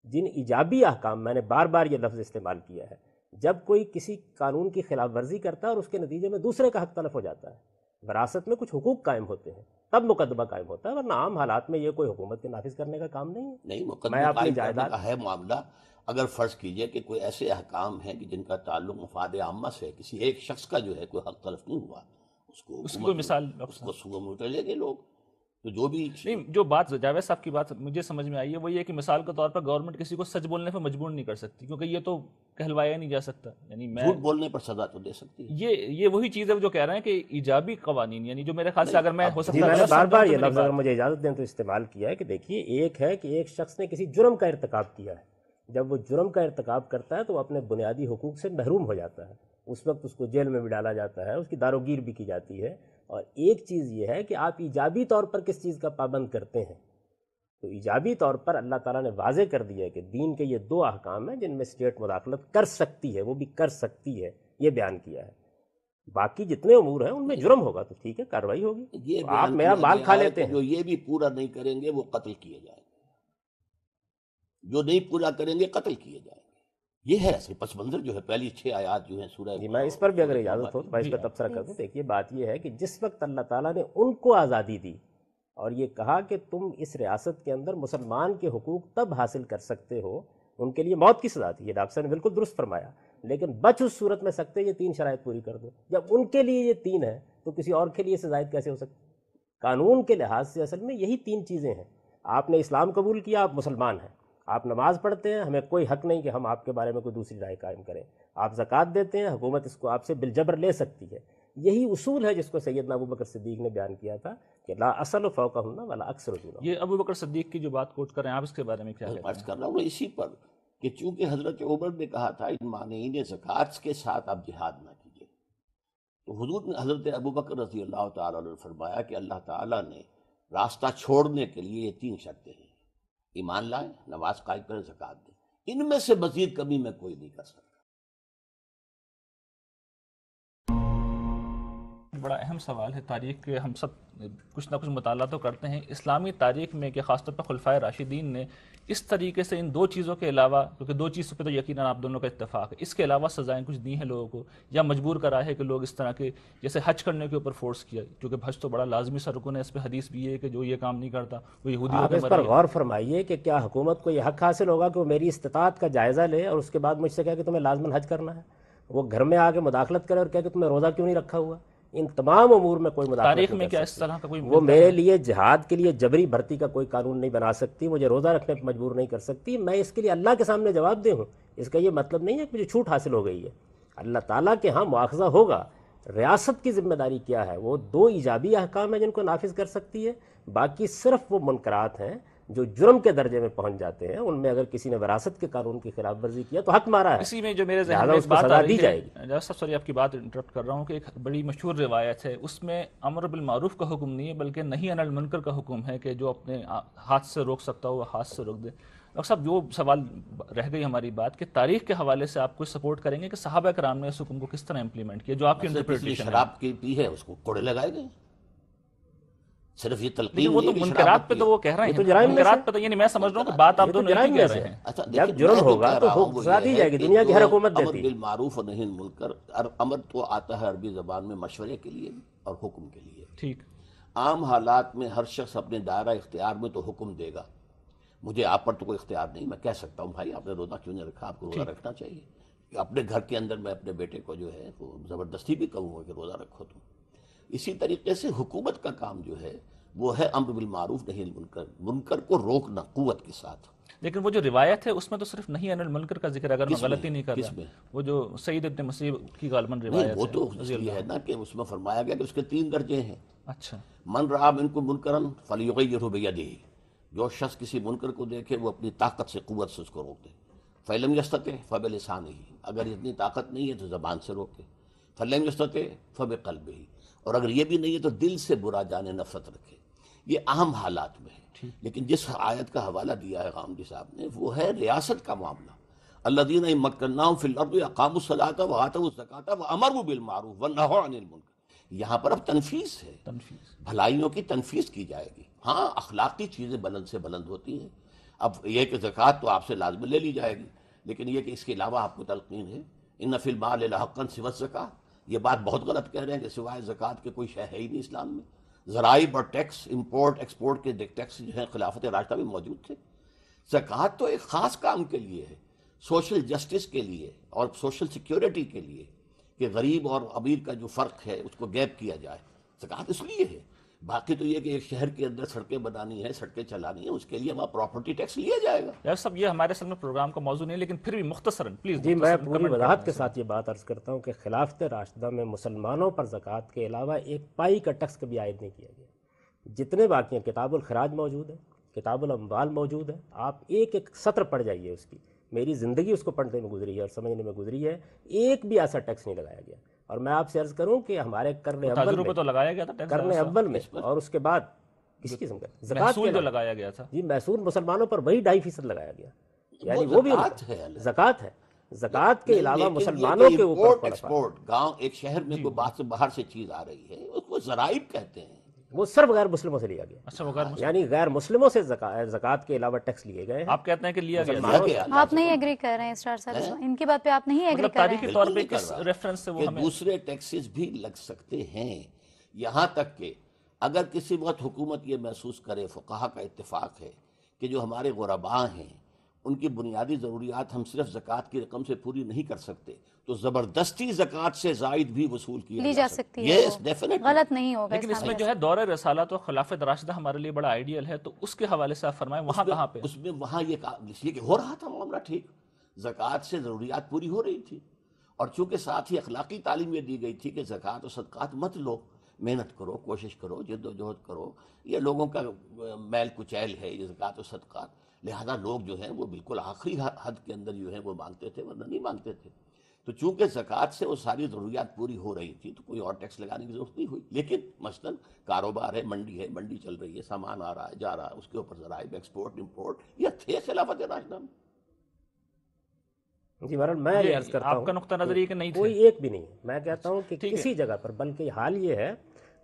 جن ایجابی احکام میں نے بار بار یہ لفظ استعمال کیا ہے جب کوئی کسی قانون کی خلاف ورزی کرتا ہے اور اس کے نتیجے میں دوسرے کا حق تلف ہو جاتا ہے وراثت میں کچھ حقوق قائم ہوتے ہیں۔ تب مقدمہ قائم ہوتا ہے ورنہ عام حالات میں یہ کوئی حکومت کے نافذ کرنے کا کام نہیں ہے۔ نہیں مقدمہ قائم کرنے جائیداد- کا ہے معاملہ۔ اگر فرض کیجیے کہ کوئی ایسے احکام ہیں کہ جن کا تعلق مفاد عامہ سے ہے کسی ایک شخص کا جو ہے کوئی حق تلف نہیں ہوا اس کو اس کوئی مثال اس کو سو موٹر لے گے لوگ تو جو بھی نہیں جو بات جاوید صاحب کی بات مجھے سمجھ میں آئی ہے وہ یہ کہ مثال کے طور پر گورنمنٹ کسی کو سچ بولنے پر مجبور نہیں کر سکتی کیونکہ یہ تو کہلوایا نہیں جا سکتا یعنی میں جھوٹ بولنے پر سزا تو دے سکتی ہے۔ یہ یہ وہی چیز ہے جو کہہ رہے ہیں کہ ایجابی قوانین یعنی جو میرے خیال سے اگر میں ہو جی سکتا ہے نے غلط بار بار یہ لفظ اگر مجھے اجازت دیں تو استعمال کیا ہے کہ دیکھیے ایک ہے کہ ایک شخص نے کسی جرم کا ارتکاب کیا ہے۔ جب وہ جرم کا ارتکاب کرتا ہے تو وہ اپنے بنیادی حقوق سے محروم ہو جاتا ہے۔ اس وقت اس کو جیل میں بھی ڈالا جاتا ہے اس کی داروگیر بھی کی جاتی ہے۔ اور ایک چیز یہ ہے کہ آپ ایجابی طور پر کس چیز کا پابند کرتے ہیں۔ تو ایجابی طور پر اللہ تعالیٰ نے واضح کر دیا ہے کہ دین کے یہ دو احکام ہیں جن میں اسٹیٹ مداخلت کر سکتی ہے وہ بھی کر سکتی ہے یہ بیان کیا ہے۔ باقی جتنے امور ہیں ان میں جرم ہوگا تو ٹھیک ہے کارروائی ہوگی۔ یہ آپ میرا مال کھا لیتے ہیں۔ جو یہ بھی پورا نہیں کریں گے وہ قتل کیے جائیں۔ گے جو نہیں پورا کریں گے قتل کیے جائیں۔ گے یہ ہے اصل پس منظر جو ہے پہلی چھ آیات جو ہیں سورہ جی میں اس پر بھی اگر اجازت ہو تو میں اس پہ تبصرہ کر دوں۔ دیکھیے بات یہ ہے کہ جس وقت اللہ تعالیٰ نے ان کو آزادی دی اور یہ کہا کہ تم اس ریاست کے اندر مسلمان کے حقوق تب حاصل کر سکتے ہو ان کے لیے موت کی سزا تھی۔ یہ ڈاکٹر نے بالکل درست فرمایا۔ لیکن بچ اس صورت میں سکتے یہ تین شرائط پوری کر دو۔ جب ان کے لیے یہ تین ہے تو کسی اور کے لیے سے زائد کیسے ہو سکتی قانون کے لحاظ سے اصل میں یہی تین چیزیں ہیں۔ آپ نے اسلام قبول کیا آپ مسلمان ہیں۔ آپ نماز پڑھتے ہیں ہمیں کوئی حق نہیں کہ ہم آپ کے بارے میں کوئی دوسری رائے قائم کریں۔ آپ زکوٰۃ دیتے ہیں حکومت اس کو آپ سے بالجبر لے سکتی ہے۔ یہی اصول ہے جس کو سیدنا ابو بکر صدیق نے بیان کیا تھا کہ لا اصل و فوقہ ہننا والا اکثر و یہ ابو بکر صدیق کی جو بات کوٹ کر رہے ہیں آپ اس کے بارے میں کیا کہتے عرض ہیں؟ کر رہا ہوں اسی پر کہ چونکہ حضرت عمر نے کہا تھا ان مانعین زکوٰۃ کے ساتھ آپ جہاد نہ کیجیے۔ تو حضور نے حضرت ابو بکر رضی اللہ تعالیٰ نے فرمایا کہ اللہ تعالیٰ نے راستہ چھوڑنے کے لیے یہ تین شرطیں ہیں۔ ایمان لائیں نماز قائم کریں زکات دیں۔ ان میں سے مزید کمی میں کوئی نہیں کر سکتا۔ بڑا اہم سوال ہے۔ تاریخ کے ہم سب کچھ نہ کچھ مطالعہ تو کرتے ہیں۔ اسلامی تاریخ میں کہ خاص طور پر خلفۂ راشدین نے اس طریقے سے ان دو چیزوں کے علاوہ کیونکہ دو چیزوں پہ تو یقیناً آپ دونوں کا اتفاق ہے۔ اس کے علاوہ سزائیں کچھ دی ہیں لوگوں کو یا مجبور کرا ہے کہ لوگ اس طرح کے جیسے حج کرنے کے اوپر فورس کیا کیونکہ حج تو بڑا لازمی سا رکن ہے۔ اس پہ حدیث بھی ہے کہ جو یہ کام نہیں کرتا وہ یہودی آپ اس پر غور فرمائیے کہ کیا حکومت کو یہ حق حاصل ہوگا کہ وہ میری استطاعت کا جائزہ لے اور اس کے بعد مجھ سے کہے کہ تمہیں لازمن حج کرنا ہے؟ وہ گھر میں آ کے مداخلت کرے اور کہے کہ تمہیں روزہ کیوں نہیں رکھا ہوا؟ ان تمام امور میں کوئی مداخلت تاریخ میں کیا۔ اس طرح کا کوئی وہ میرے لیے جہاد کے لیے جبری بھرتی کا کوئی قانون نہیں بنا سکتی مجھے روزہ رکھنے پہ مجبور نہیں کر سکتی۔ میں اس کے لیے اللہ کے سامنے جواب دے ہوں۔ اس کا یہ مطلب نہیں ہے کہ مجھے چھوٹ حاصل ہو گئی ہے۔ اللہ تعالیٰ کے ہاں مواخذہ ہوگا۔ ریاست کی ذمہ داری کیا ہے؟ وہ دو ایجابی احکام ہیں جن کو نافذ کر سکتی ہے۔ باقی صرف وہ منکرات ہیں۔ جو جرم کے درجے میں پہنچ جاتے ہیں ان میں اگر کسی نے وراثت کے قانون کی خلاف ورزی کیا تو حق مارا ہے۔ اسی میں جو میرے ذہن میں اس کو بات سزا آ دی رہی جائے ہے جناب صاحب سوری آپ کی بات انٹرپٹ کر رہا ہوں کہ ایک بڑی مشہور روایت ہے اس میں امر بالمعروف کا حکم نہیں ہے بلکہ نہیں عن المنکر کا حکم ہے کہ جو اپنے ہاتھ سے روک سکتا ہو ہاتھ سے روک دے۔ ڈاکٹر صاحب جو سوال رہ گئی ہماری بات کہ تاریخ کے حوالے سے آپ کوئی سپورٹ کریں گے کہ صحابہ کرام نے اس حکم کو کس طرح امپلیمنٹ کیا جو آپ کی انٹرپریٹیشن شراب کی پی ہے اس کو کوڑے لگائے گئے۔ صرف یہ تلقین وہ تو نہیں منکرات پہ تو وہ کہہ رہے یہ تو ہیں جرائم میں منکرات سے- پہ تو یہ نہیں میں سمجھ رہا ہوں کہ بات آپ دونوں میں کہہ رہے ہیں۔ اچھا جب جرم ہوگا تو سزا دی جائے گی دنیا کی ہر حکومت امر دیتی۔ ہے بالمعروف اور نہیں المنکر ار- امر تو آتا ہے عربی زبان میں مشورے کے لیے اور حکم کے لیے۔ ٹھیک۔ عام حالات میں ہر شخص اپنے دائرہ اختیار میں تو حکم دے گا۔ مجھے آپ پر تو کوئی اختیار نہیں میں کہہ سکتا ہوں بھائی آپ نے روزہ کیوں نہیں رکھا؟ آپ کو روزہ رکھنا چاہیے۔ اپنے گھر کے اندر میں اپنے بیٹے کو جو ہے وہ زبردستی بھی کہوں گا کہ روزہ رکھو تم۔ اسی طریقے سے حکومت کا کام جو ہے وہ ہے امر بالمعروف نہیں المنکر۔ منکر کو روکنا قوت کے ساتھ۔ لیکن وہ جو روایت ہے اس میں تو صرف نہیں ان المنکر کا ذکر اگر میں؟ غلطی نہیں کر رہا؟ وہ جو سعید ابن مسیب کی غالباً روایت وہ ہے تو اس لیے ہے نا کہ اس میں فرمایا گیا کہ اس کے تین درجے ہیں۔ اچھا۔ من رہا من کو منکرن فلیغیرہ بیدہ۔ جو شخص کسی منکر کو دیکھے وہ اپنی طاقت سے قوت سے اس کو روک دے فعلم یستتے فب لسان ہی اگر اتنی طاقت نہیں ہے تو زبان سے روکے فلم یستتے فب قلب ہی اور اگر یہ بھی نہیں ہے تو دل سے برا جانے نفرت رکھے۔ یہ اہم حالات میں ہے۔ لیکن جس آیت کا حوالہ دیا ہے غامدی صاحب نے وہ ہے ریاست کا معاملہ۔ اللہ دین مکناؤں فی الارض اقام الصلاۃ و آتوا الزکاۃ و امروا بالمعروف عن المنکر۔ یہاں پر اب تنفیذ ہے۔ تنفیذ۔ بھلائیوں کی تنفیذ کی جائے گی۔ ہاں اخلاقی چیزیں بلند سے بلند ہوتی ہیں۔ اب یہ کہ زکوٰۃ تو آپ سے لازم لے لی جائے گی لیکن یہ کہ اس کے علاوہ آپ کو تلقین ہے۔ ان نفل مال الحقن سوت زکوٰۃ یہ بات بہت غلط کہہ رہے ہیں کہ سوائے زکوٰۃ کے کوئی شے ہے ہی نہیں اسلام میں۔ ذرائب اور ٹیکس، امپورٹ، ایکسپورٹ کے ٹیکس جو ہیں خلافت راستہ میں موجود تھے۔ زکوٰۃ تو ایک خاص کام کے لیے ہے، سوشل جسٹس کے لیے اور سوشل سیکیورٹی کے لیے کہ غریب اور امیر کا جو فرق ہے، اس کو گیپ کیا جائے۔ زکوٰۃ اس لیے ہے باقی تو یہ کہ ایک شہر کے اندر سڑکیں بنانی ہے سڑکیں چلانی ہیں اس کے لیے وہاں پراپرٹی ٹیکس لیا جائے گا۔ یار صاحب یہ ہمارے اصل میں پروگرام کا موضوع نہیں لیکن پھر بھی مختصراً پلیز جی میں پوری وضاحت کے ساتھ یہ بات عرض کرتا ہوں کہ خلافت راشدہ میں مسلمانوں پر زکوٰۃ کے علاوہ ایک پائی کا ٹیکس کبھی عائد نہیں کیا گیا۔ جتنے باقی ہیں کتاب الخراج موجود ہے کتاب الاموال موجود ہے آپ ایک ایک سطر پڑھ جائیے اس کی۔ میری زندگی اس کو پڑھنے میں گزری ہے اور سمجھنے میں گزری ہے ایک بھی ایسا ٹیکس نہیں لگایا گیا۔ اور میں آپ سے عرض کروں کہ ہمارے کرن اول میں تو لگایا گیا تھا ٹیکس کرن اول میں اور اس کے بعد کسی قسم کا کے جو لگایا گیا تھا۔ جی محصول مسلمانوں پر وہی ڈھائی فیصد لگایا گیا۔ یعنی وہ بھی زکوٰۃ ہے۔ زکوٰۃ کے علاوہ مسلمانوں کے اوپر ایکسپورٹ گاؤں ایک شہر میں کوئی باہر سے باہر سے چیز آ رہی ہے اس کو ذرائب کہتے ہیں۔ وہ صرف غیر مسلموں سے لیا گیا اچھا وہ غیر مسلم۔ یعنی غیر مسلموں سے زکوٰۃ کے علاوہ ٹیکس لیے گئے ہیں۔ آپ کہتے ہیں کہ لیا گیا آپ نہیں ایگری کر رہے ہیں اسٹار صاحب ان کی بات پہ آپ نہیں ایگری مطلب کر رہے تاریخی ہیں۔ طور پہ کس۔ ریفرنس سے وہ ہمیں دوسرے ٹیکسز بھی لگ سکتے ہیں۔ یہاں تک کہ اگر کسی وقت حکومت یہ محسوس کرے فقہ کا اتفاق ہے کہ جو ہمارے غرباء ہیں ان کی بنیادی ضروریات ہم صرف زکوٰۃ کی رقم سے پوری نہیں کر سکتے تو زبردستی زکوٰۃ سے زائد بھی وصول کیا لی جا سکتی ہے۔ ڈیفینیٹلی غلط نہیں ہوگا لیکن اس میں جو ہے دور رسالت و خلافت راشدہ ہمارے لیے بڑا آئیڈیل ہے تو اس کے حوالے سے آپ فرمائیں وہاں کہاں پہ اس میں وہاں یہ کہا اس لیے کہ ہو رہا تھا معاملہ ٹھیک۔ زکوٰۃ سے ضروریات پوری ہو رہی تھی۔ اور چونکہ ساتھ ہی اخلاقی تعلیم یہ دی گئی تھی کہ زکوٰۃ و صدقات مت لو محنت کرو کوشش کرو جد و جہد کرو۔ یہ لوگوں کا میل کچیل ہے یہ زکوٰۃ و صدقات۔ لہذا لوگ جو ہیں وہ بالکل آخری حد کے اندر جو ہے وہ مانگتے تھے ورنہ نہیں مانگتے تھے۔ تو چونکہ زکوٰۃ سے وہ ساری ضروریات پوری ہو رہی تھی تو کوئی اور ٹیکس لگانے کی ضرورت نہیں ہوئی۔ لیکن مثلاً کاروبار ہے منڈی ہے منڈی چل رہی ہے سامان آ رہا ہے جا رہا ہے اس کے اوپر ذرائع ایکسپورٹ امپورٹ یہ تھے خلافت راشدہ۔ میں جی بہرحال میں یہ عرض کرتا ہوں آپ کا نقطہ نظر یہ کہ نہیں کوئی ایک بھی نہیں۔ میں کہتا ہوں کہ کسی جگہ پر بلکہ حال یہ ہے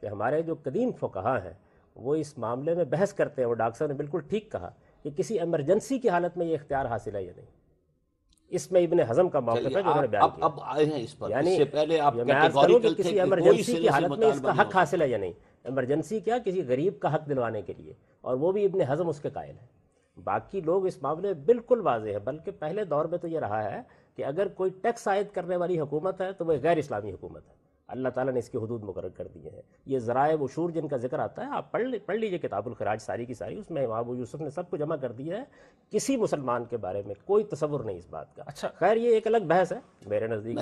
کہ ہمارے جو قدیم فقہا ہیں وہ اس معاملے میں بحث کرتے ہیں۔ وہ ڈاکٹر صاحب نے بالکل ٹھیک کہا کہ کسی ایمرجنسی کی حالت میں یہ اختیار حاصل ہے یا نہیں۔ اس میں ابن حضم کا موقف ہے جو انہوں نے بیان کیا۔ اب آئے ہیں اس پر۔ یعنی اس سے پہلے آپ کہ کسی ایمرجنسی کی حالت میں اس کا حق حاصل ہے یا نہیں۔ ایمرجنسی کیا؟ کسی غریب کا حق دلوانے کے لیے۔ اور وہ بھی ابن حضم اس کے قائل ہے باقی لوگ اس معاملے میں بالکل واضح ہے بلکہ پہلے دور میں تو یہ رہا ہے کہ اگر کوئی ٹیکس عائد کرنے والی حکومت ہے تو وہ غیر اسلامی حکومت ہے۔ اللہ تعالیٰ نے اس کی حدود مقرر کر دیے ہیں۔ یہ ذرائع وشور جن کا ذکر آتا ہے آپ پڑھ پڑھ لیجیے کتاب الخراج ساری کی ساری اس میں امام ابو یوسف نے سب کو جمع کر دیا ہے۔ کسی مسلمان کے بارے میں کوئی تصور نہیں اس بات کا۔ اچھا۔ خیر یہ ایک الگ بحث ہے۔ میرے نزدیک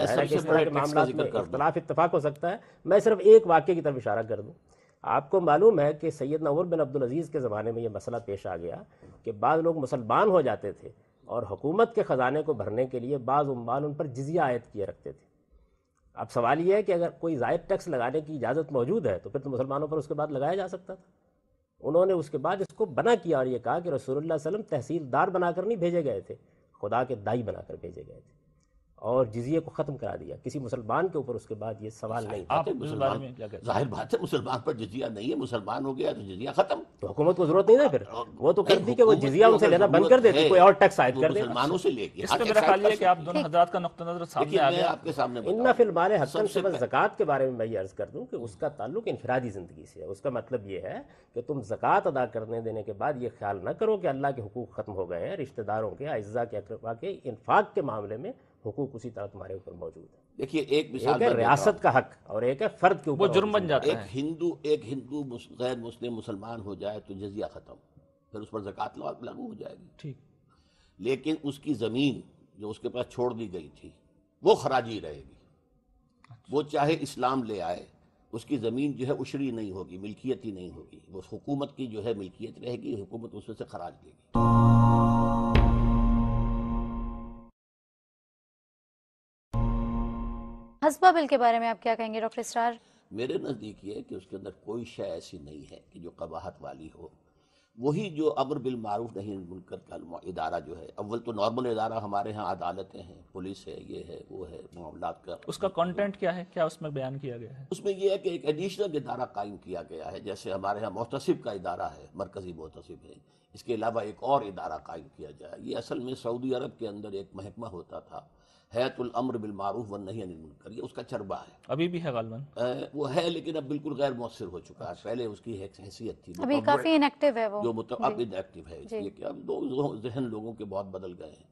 معاملات میں اختلاف اتفاق ہو سکتا ہے۔ میں صرف ایک واقعے کی طرف اشارہ کر دوں۔ آپ کو معلوم ہے کہ سید عمر بن عبدالعزیز کے زمانے میں یہ مسئلہ پیش آ گیا کہ بعض لوگ مسلمان ہو جاتے تھے اور حکومت کے خزانے کو بھرنے کے لیے بعض عمال ان پر جزیہ عائد کیے رکھتے تھے۔ اب سوال یہ ہے کہ اگر کوئی زائد ٹیکس لگانے کی اجازت موجود ہے تو پھر تو مسلمانوں پر اس کے بعد لگایا جا سکتا تھا۔ انہوں نے اس کے بعد اس کو بنا کیا اور یہ کہا کہ رسول اللہ علیہ وسلم تحصیلدار بنا کر نہیں بھیجے گئے تھے، خدا کے دائی بنا کر بھیجے گئے تھے۔ اور جزیے کو ختم کرا دیا۔ کسی مسلمان کے اوپر اس کے بعد یہ سوال نہیں کہتے ظاہر بات ہے مسلمان پر جزیہ نہیں ہے مسلمان ہو گیا تو جزیہ ختم۔ تو حکومت کو ضرورت نہیں ہے پھر۔ وہ تو کرتی کہ وہ جزیہ ان سے لینا بند کر دیتی کوئی اور ٹیکس عائد کر دے۔ مسلمانوں سے لے کے اس پہ میرا خیال یہ ہے کہ آپ دونوں حضرات کا نقطہ نظر سامنے آ میں گیا۔ آپ کے سامنے ان فی المال حسن سے بس زکوٰۃ کے بارے میں میں یہ عرض کر دوں کہ اس کا تعلق انفرادی زندگی سے ہے۔ اس کا مطلب یہ ہے کہ تم زکوٰۃ ادا کرنے دینے کے بعد یہ خیال نہ کرو کہ اللہ کے حقوق ختم ہو گئے ہیں رشتہ داروں کے اعزاء کے اقربا کے انفاق کے معاملے میں حقوق اسی طرح تمہارے اوپر موجود ہے دیکھیے ایک مثال ایک ہے ریاست کا حق اور ایک ہے فرد کے وہ اوپر جرم بن جاتا ایک ہے۔ ہندو ایک ہندو غیر مسلم مسلمان ہو جائے تو جزیہ ختم۔ پھر اس پر زکوٰۃ لاگو ہو جائے گی۔ ٹھیک۔ لیکن اس کی زمین جو اس کے پاس چھوڑ دی گئی تھی وہ خراجی رہے گی۔ وہ چاہے اسلام لے آئے اس کی زمین جو ہے اشری نہیں ہوگی ملکیت ہی نہیں ہوگی۔ وہ حکومت کی جو ہے ملکیت رہے گی حکومت اس میں سے خراج دے گی۔ حسبہ بل کے بارے میں آپ کیا کہیں گے ڈاکٹر اسرار؟ میرے نزدیک یہ ہے کہ اس کے اندر کوئی شے ایسی نہیں ہے کہ جو قباحت والی ہو۔ وہی جو امر بالمعروف نہیں منکر کا ادارہ جو ہے اول تو نارمل ادارہ ہمارے ہاں عدالتیں ہیں پولیس ہے یہ ہے وہ ہے معاملات کا۔ اس کا کانٹینٹ کیا ہے؟ کیا اس میں بیان کیا گیا ہے؟ اس میں یہ ہے کہ ایک ایڈیشنل ادارہ قائم کیا گیا ہے جیسے ہمارے ہاں محتسب کا ادارہ ہے مرکزی محتسب ہے۔ اس کے علاوہ ایک اور ادارہ قائم کیا جائے۔ یہ اصل میں سعودی عرب کے اندر ایک محکمہ ہوتا تھا۔ حیت الامر بالمعروف والنہی عن المنکر یہ اس کا چربہ ہے۔ ابھی بھی ہے غالباً۔ وہ ہے لیکن اب بالکل غیر مؤثر ہو چکا ہے۔ پہلے اس کی حیثیت تھی۔ ابھی کافی انیکٹیو ہے وہ۔ جو مطلب اب انیکٹیو ہے اس لیے کہ اب دو ذہن لوگوں کے بہت بدل گئے ہیں۔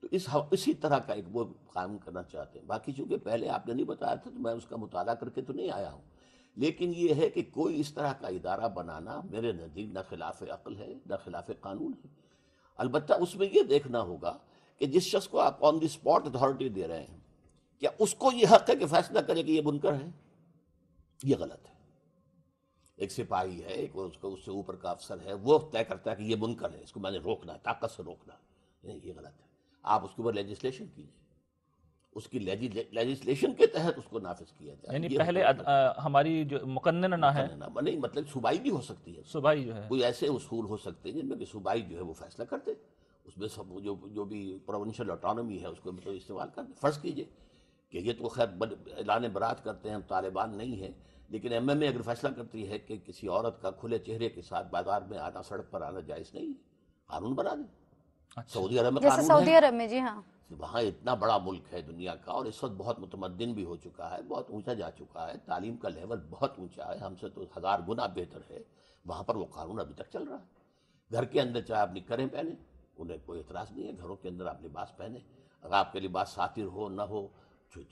تو اس اسی طرح کا ایک وہ قائم کرنا چاہتے ہیں۔ باقی چونکہ پہلے آپ نے نہیں بتایا تھا تو میں اس کا مطالعہ کر کے تو نہیں آیا ہوں۔ لیکن یہ ہے کہ کوئی اس طرح کا ادارہ بنانا میرے نزدیک نہ خلاف عقل ہے نہ خلاف قانون ہے۔ البتہ اس میں یہ دیکھنا ہوگا کہ جس شخص کو آپ آن دی اسپاٹ اتھارٹی دے رہے ہیں کیا اس کو یہ حق ہے کہ فیصلہ کرے کہ یہ بنکر ہے؟ یہ غلط ہے۔ ایک سپاہی ہے ایک اس کو اس سے اوپر کا افسر ہے وہ طے کرتا ہے کہ یہ بنکر ہے اس کو میں نے روکنا ہے طاقت سے روکنا ہے۔ یہ غلط ہے۔ آپ اس کے اوپر لیجسلیشن کیجیے اس کی لیجسلیشن کے تحت اس کو نافذ کیا جائے۔ یعنی پہلے ہماری جو مقنن نہ ہے۔ نہیں مطلب صوبائی بھی ہو سکتی ہے۔ صوبائی جو ہے۔ کوئی ایسے اصول ہو سکتے ہیں جن میں کہ صوبائی جو ہے وہ فیصلہ کرتے۔ اس میں سب جو جو بھی پروونشل اٹانومی ہے اس کو مطلب استعمال کرتے فرض کیجیے کہ یہ تو خیر اعلان برات کرتے ہیں ہم طالبان نہیں ہیں لیکن ایم ایم اے اگر فیصلہ کرتی ہے کہ کسی عورت کا کھلے چہرے کے ساتھ بازار میں آنا سڑک پر آنا جائز نہیں ہے قانون بنا دیں۔ سعودی عرب میں قانون سعودی عرب میں جی ہاں۔ وہاں اتنا بڑا ملک ہے دنیا کا اور اس وقت بہت متمدن بھی ہو چکا ہے بہت اونچا جا چکا ہے تعلیم کا لیول بہت اونچا ہے ہم سے تو ہزار گنا بہتر ہے۔ وہاں پر وہ قانون ابھی تک چل رہا ہے۔ گھر کے اندر چاہے آپ نکریں پہنے انہیں کوئی اعتراض نہیں ہے گھروں کے اندر آپ لباس پہنے۔ اگر آپ کے لباس ساتر ہو نہ ہو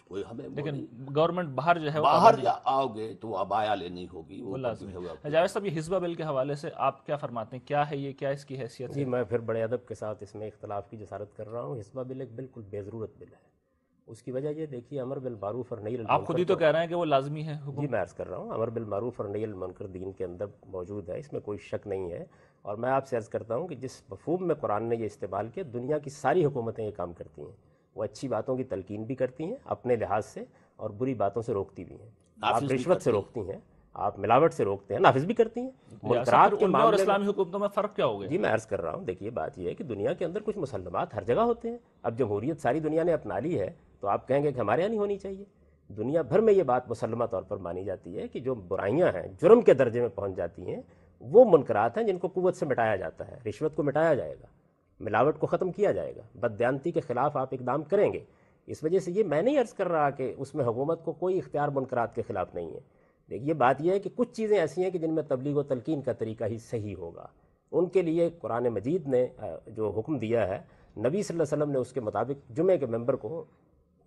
کوئی ہمیں لیکن گورنمنٹ باہر جو ہے باہر جا آؤ گے تو وہ ابایا لینی ہوگی وہ جاوید صاحب یہ حزبہ بل کے حوالے سے آپ کیا فرماتے ہیں؟ کیا ہے یہ؟ کیا اس کی حیثیت جی میں پھر بڑے ادب کے ساتھ اس میں اختلاف کی جسارت کر رہا ہوں۔ حزبہ بل ایک بالکل بے ضرورت بل ہے۔ اس کی وجہ یہ دیکھیے امر بالمعروف اور نہیں آپ خود ہی تو کہہ رہے ہیں کہ وہ لازمی ہے جی میں عرض کر رہا ہوں امر بالمعروف اور نہیں المنکر دین کے اندر موجود ہے۔ اس میں کوئی شک نہیں ہے۔ اور میں آپ سے عرض کرتا ہوں کہ جس مفہوم میں قرآن نے یہ استعمال کیا دنیا کی ساری حکومتیں یہ کام کرتی ہیں۔ وہ اچھی باتوں کی تلقین بھی کرتی ہیں اپنے لحاظ سے اور بری باتوں سے روکتی بھی ہیں۔ آپ رشوت سے۔ روکتی ہیں آپ ملاوٹ سے روکتے ہیں نافذ بھی کرتی ہیں۔ منکرات کے اور معاملے میں اسلامی حکومتوں میں فرق کیا ہو گیا؟ جی میں عرض کر رہا ہوں دیکھیے بات یہ ہے کہ دنیا کے اندر کچھ مسلمات ہر جگہ ہوتے ہیں۔ اب جمہوریت ساری دنیا نے اپنا لی ہے تو آپ کہیں گے کہ ہمارے یہاں نہیں ہونی چاہیے۔ دنیا بھر میں یہ بات مسلمہ طور پر مانی جاتی ہے کہ جو برائیاں ہیں جرم کے درجے میں پہنچ جاتی ہیں وہ منکرات ہیں جن کو قوت سے مٹایا جاتا ہے، رشوت کو مٹایا جائے گا، ملاوٹ کو ختم کیا جائے گا، بددیانتی کے خلاف آپ اقدام کریں گے۔ اس وجہ سے یہ میں نہیں عرض کر رہا کہ اس میں حکومت کو کوئی اختیار منکرات کے خلاف نہیں ہے۔ دیکھیے بات یہ ہے کہ کچھ چیزیں ایسی ہیں کہ جن میں تبلیغ و تلقین کا طریقہ ہی صحیح ہوگا۔ ان کے لیے قرآن مجید نے جو حکم دیا ہے، نبی صلی اللہ علیہ وسلم نے اس کے مطابق جمعہ کے ممبر کو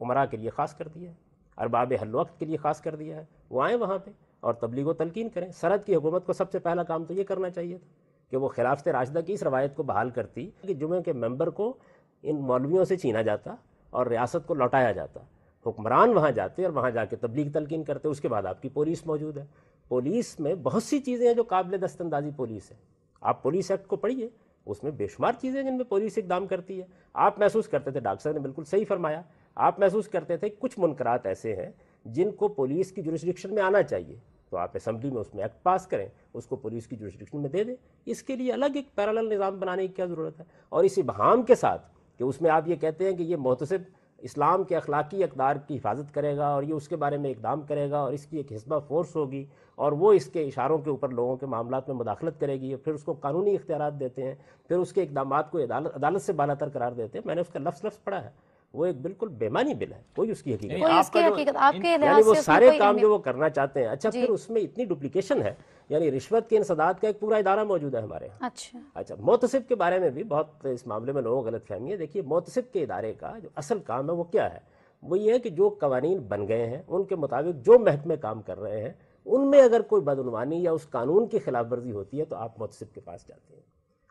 عمرہ کے لیے خاص کر دیا ہے۔ ارباب حل وقت کے لیے خاص کر دیا ہے۔ وہ آئیں وہاں پہ اور تبلیغ و تلقین کریں۔ سرحد کی حکومت کو سب سے پہلا کام تو یہ کرنا چاہیے تھا کہ وہ خلافت راشدہ کی اس روایت کو بحال کرتی کہ جمعہ کے ممبر کو ان مولویوں سے چھینا جاتا اور ریاست کو لوٹایا جاتا۔ حکمران وہاں جاتے اور وہاں جا کے تبلیغ تلقین کرتے۔ اس کے بعد آپ کی پولیس موجود ہے۔ پولیس میں بہت سی چیزیں ہیں جو قابل دست اندازی پولیس ہے۔ آپ پولیس ایکٹ کو پڑھیے۔ اس میں بے شمار چیزیں جن میں پولیس اقدام کرتی ہے۔ آپ محسوس کرتے تھے، ڈاکٹر صاحب نے بالکل صحیح فرمایا آپ محسوس کرتے تھے کچھ منکرات ایسے ہیں جن کو پولیس کی جورسڈکشن میں آنا چاہیے۔ تو آپ اسمبلی میں اس میں ایکٹ پاس کریں، اس کو پولیس کی جورسڈکشن میں دے دیں۔ اس کے لیے الگ ایک پیرالل نظام بنانے کی کیا ضرورت ہے؟ اور اس ابہام کے ساتھ کہ اس میں آپ یہ کہتے ہیں کہ یہ محتسب اسلام کے اخلاقی اقدار کی حفاظت کرے گا اور یہ اس کے بارے میں اقدام کرے گا اور اس کی ایک حسبہ فورس ہوگی اور وہ اس کے اشاروں کے اوپر لوگوں کے معاملات میں مداخلت کرے گی پھر اس کو قانونی اختیارات دیتے ہیں، پھر اس کے اقدامات کو عدالت عدالت سے بالا تر قرار دیتے ہیں۔ میں نے اس کا لفظ لفظ پڑھا ہے۔ وہ ایک بالکل بےمانی بل ہے کوئی اس کی حقیقت یعنی آپ حقیقت کے لحاظ یعنی وہ سارے کام جو وہ کرنا چاہتے ہیں۔ اچھا جی۔ پھر اس میں اتنی ڈپلیکیشن ہے یعنی رشوت کے انسداد کا ایک پورا ادارہ موجود ہے ہمارے۔ یہاں اچھا اچھا کے بارے میں بھی بہت اس معاملے میں لوگوں غلط فہمی ہے۔ دیکھیے محتسب کے ادارے کا جو اصل کام ہے وہ کیا ہے؟ وہ یہ ہے کہ جو قوانین بن گئے ہیں ان کے مطابق جو محکمے کام کر رہے ہیں ان میں اگر کوئی بدعنوانی یا اس قانون کی خلاف ورزی ہوتی ہے تو آپ محتسب کے پاس جاتے ہیں۔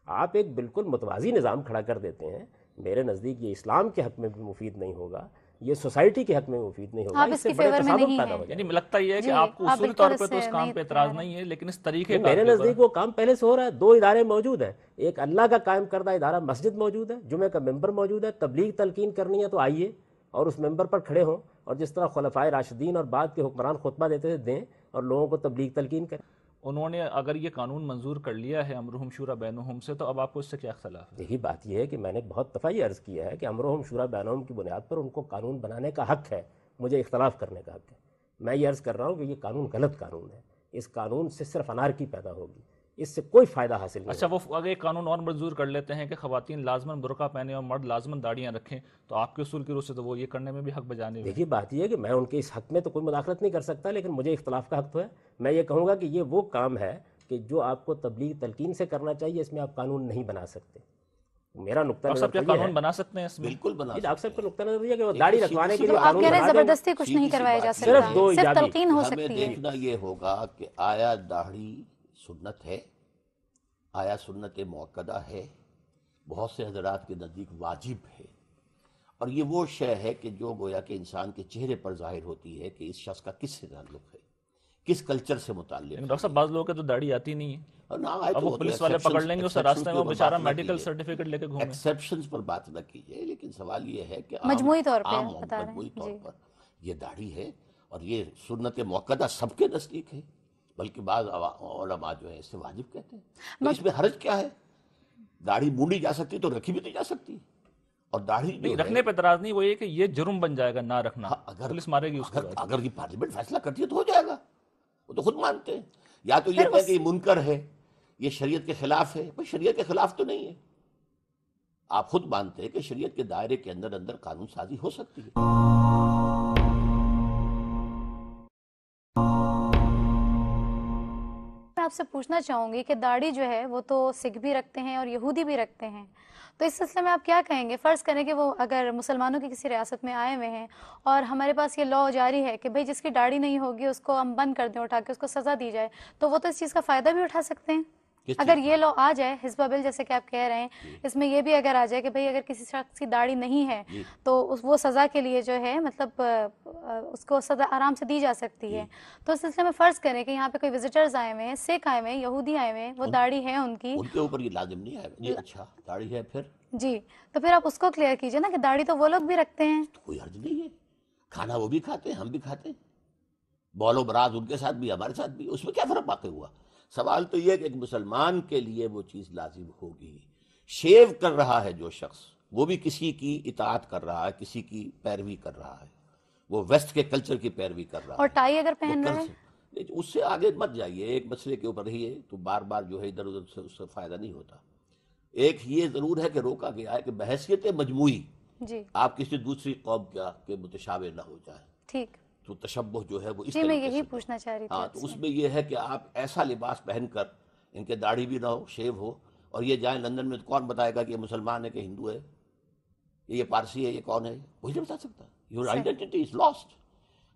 آپ ایک بالکل متوازی نظام کھڑا کر دیتے ہیں میرے نزدیک یہ اسلام کے حق میں بھی مفید نہیں ہوگا یہ سوسائٹی کے حق میں مفید نہیں ہوگا آپ اس سے کی بڑے فیور میں تصادم نہیں پیدا ہیں۔ ہو یعنی لگتا یہ ہے کہ جی، آپ کو اصولی طور پہ تو اس کام پہ اعتراض نہیں ہے لیکن اس طریقے میرے نزدیک وہ کام پہلے سے ہو رہا ہے دو ادارے موجود ہیں۔ ایک اللہ کا قائم کردہ ادارہ مسجد موجود ہے جمعہ کا ممبر موجود ہے تبلیغ تلقین کرنی ہے تو آئیے اور اس ممبر پر کھڑے ہوں اور جس طرح خلفائے راشدین اور بعد کے حکمران خطبہ دیتے تھے دیں اور لوگوں کو تبلیغ تلقین کریں۔ انہوں نے اگر یہ قانون منظور کر لیا ہے امرحم شورا بینہم سے، تو اب آپ کو اس سے کیا اختلاف ہے؟ یہی بات یہ ہے کہ میں نے بہت دفعہ یہ عرض کیا ہے کہ امرحم شورا بینہم کی بنیاد پر ان کو قانون بنانے کا حق ہے، مجھے اختلاف کرنے کا حق ہے۔ میں یہ عرض کر رہا ہوں کہ یہ قانون غلط قانون ہے۔ اس قانون سے صرف انارکی پیدا ہوگی۔ اس سے کوئی فائدہ حاصل نہیں اچھا وہ اگر ایک قانون اور منظور کر لیتے ہیں کہ خواتین لازمن برقع پہنے اور مرد لازمن داڑیاں رکھیں تو آپ کے اصول کی روح سے تو وہ یہ کرنے میں بھی حق بجانے ہوئے دیکھیے بات یہ ہے کہ میں ان کے اس حق میں تو کوئی مداخلت نہیں کر سکتا لیکن مجھے اختلاف کا حق تو ہے میں یہ کہوں گا کہ یہ وہ کام ہے کہ جو آپ کو تبلیغ تلقین سے کرنا چاہیے اس میں آپ قانون نہیں بنا سکتے میرا نقطہ نظر یہ ہے قانون بنا سکتے ہیں اس میں بالکل بنا جی ڈاکٹر صاحب کا سکتے نقطہ نظر یہ ہے کہ وہ داڑھی رکھوانے کے لیے آپ قانون کہہ رہے ہیں بنا دیں۔ زبردستی کچھ نہیں کروایا جا۔ سکتا صرف دو۔ تلقین ہو ہمیں سکتی ہے دیکھنا یہ ہوگا کہ آیا داڑھی سنت ہے آیا سنت موقدہ ہے بہت سے حضرات کے نزدیک واجب ہے۔ اور یہ وہ شے ہے کہ جو گویا کہ انسان کے چہرے پر ظاہر ہوتی ہے کہ اس شخص کا کس سے تعلق ہے کس کلچر سے متعلق ڈاکٹر صاحب بعض لوگوں کے تو داڑھی آتی نہیں ہے۔ اور نہ آئے اب تو وہ وہ تو پولیس والے پکڑ لیں گے exceptions راستے میں بیچارہ میڈیکل۔ سرٹیفکیٹ لے کے گھومے۔ ایکسیپشنز پر بات نہ کیجیے لیکن سوال یہ ہے کہ مجموعی طور ہیں، مجموعی طور جی۔ پر یہ داڑھی ہے اور یہ سنت موقدہ سب کے نزدیک ہے۔ بلکہ بعض علماء جو ہے اس سے واجب کہتے ہیں۔ تو اس میں حرج کیا ہے؟ داڑھی بونڈی جا سکتی تو رکھی بھی نہیں جا سکتی اور داڑھی رکھنے پہ اعتراض نہیں وہ یہ کہ یہ جرم بن جائے گا نہ رکھنا۔ ہاں، اگر پولیس مارے گی اس اگر اگر یہ پارلیمنٹ فیصلہ کرتی ہے تو ہو جائے گا۔ وہ تو خود مانتے ہیں۔ یا تو یہ کہ یہ منکر ہے یہ شریعت کے خلاف ہے۔ بھئی شریعت کے خلاف تو نہیں ہے۔ آپ خود مانتے ہیں کہ شریعت کے دائرے کے اندر اندر قانون سازی ہو سکتی ہے۔ آپ سے پوچھنا چاہوں گی کہ داڑھی جو ہے وہ تو سکھ بھی رکھتے ہیں اور یہودی بھی رکھتے ہیں۔ تو اس سلسلے میں آپ کیا کہیں گے؟ فرض کریں کہ وہ اگر مسلمانوں کی کسی ریاست میں آئے ہوئے ہیں اور ہمارے پاس یہ لا جاری ہے کہ بھئی جس کی داڑھی نہیں ہوگی اس کو ہم بند کر دیں اٹھا کے اس کو سزا دی جائے، تو وہ تو اس چیز کا فائدہ بھی اٹھا سکتے ہیں۔ اگر یہ لو آ جائے حزبہ بل جیسے کہ آپ کہہ رہے ہیں اس میں یہ بھی اگر آ جائے کہ بھئی اگر کسی شخص کی داڑھی نہیں ہے جی۔ تو وہ سزا کے لیے جو ہے مطلب اس کو سزا آرام سے دی جا سکتی ہے۔ تو اس سلسلے میں فرض کریں کہ یہاں پہ کوئی وزٹرز آئے ہوئے ہیں سکھ آئے ہوئے ہیں یہودی آئے ہوئے ہیں وہ داڑھی ہے ان کی۔ ان کے اوپر یہ لازم نہیں آئے جی اچھا داڑھی ہے پھر۔ جی۔ تو پھر آپ اس کو کلیئر کیجیے نا کہ داڑھی تو وہ لوگ بھی رکھتے ہیں۔ کوئی حرج نہیں ہے۔ کھانا وہ بھی کھاتے ہیں ہم بھی کھاتے ہیں۔ بول و براز ان کے ساتھ بھی ہمارے ساتھ بھی۔ اس میں کیا فرق واقع ہوا؟ سوال تو یہ ہے کہ ایک مسلمان کے لیے وہ چیز لازم ہوگی۔ شیو کر رہا ہے جو شخص وہ بھی کسی کی اطاعت کر رہا ہے کسی کی پیروی کر رہا ہے۔ وہ ویسٹ کے کلچر کی پیروی کر رہا اور ہے۔ ٹائی اگر پہن سک- نہیں، اس سے آگے مت جائیے ایک مسئلے کے اوپر رہیے تو بار بار جو ہے ادھر ادھر سے اس سے فائدہ نہیں ہوتا۔ ایک یہ ضرور ہے کہ روکا گیا ہے کہ بحثیت مجموعی جی۔ آپ کسی دوسری قوم کیا کے متشابہ نہ ہو جائیں ٹھیک۔ تو تشبہ جو ہے وہ اس میں یہی پوچھنا چاہ رہی تھی ہاں تو اس میں یہ ہے کہ آپ ایسا لباس پہن کر ان کے داڑھی بھی نہ ہو شیو ہو اور یہ جائیں لندن میں تو کون بتائے گا کہ یہ مسلمان ہے کہ ہندو ہے؟ یہ پارسی ہے یہ کون ہے؟ وہی نہیں بتا سکتا۔ یور آئیڈینٹی از لاسٹ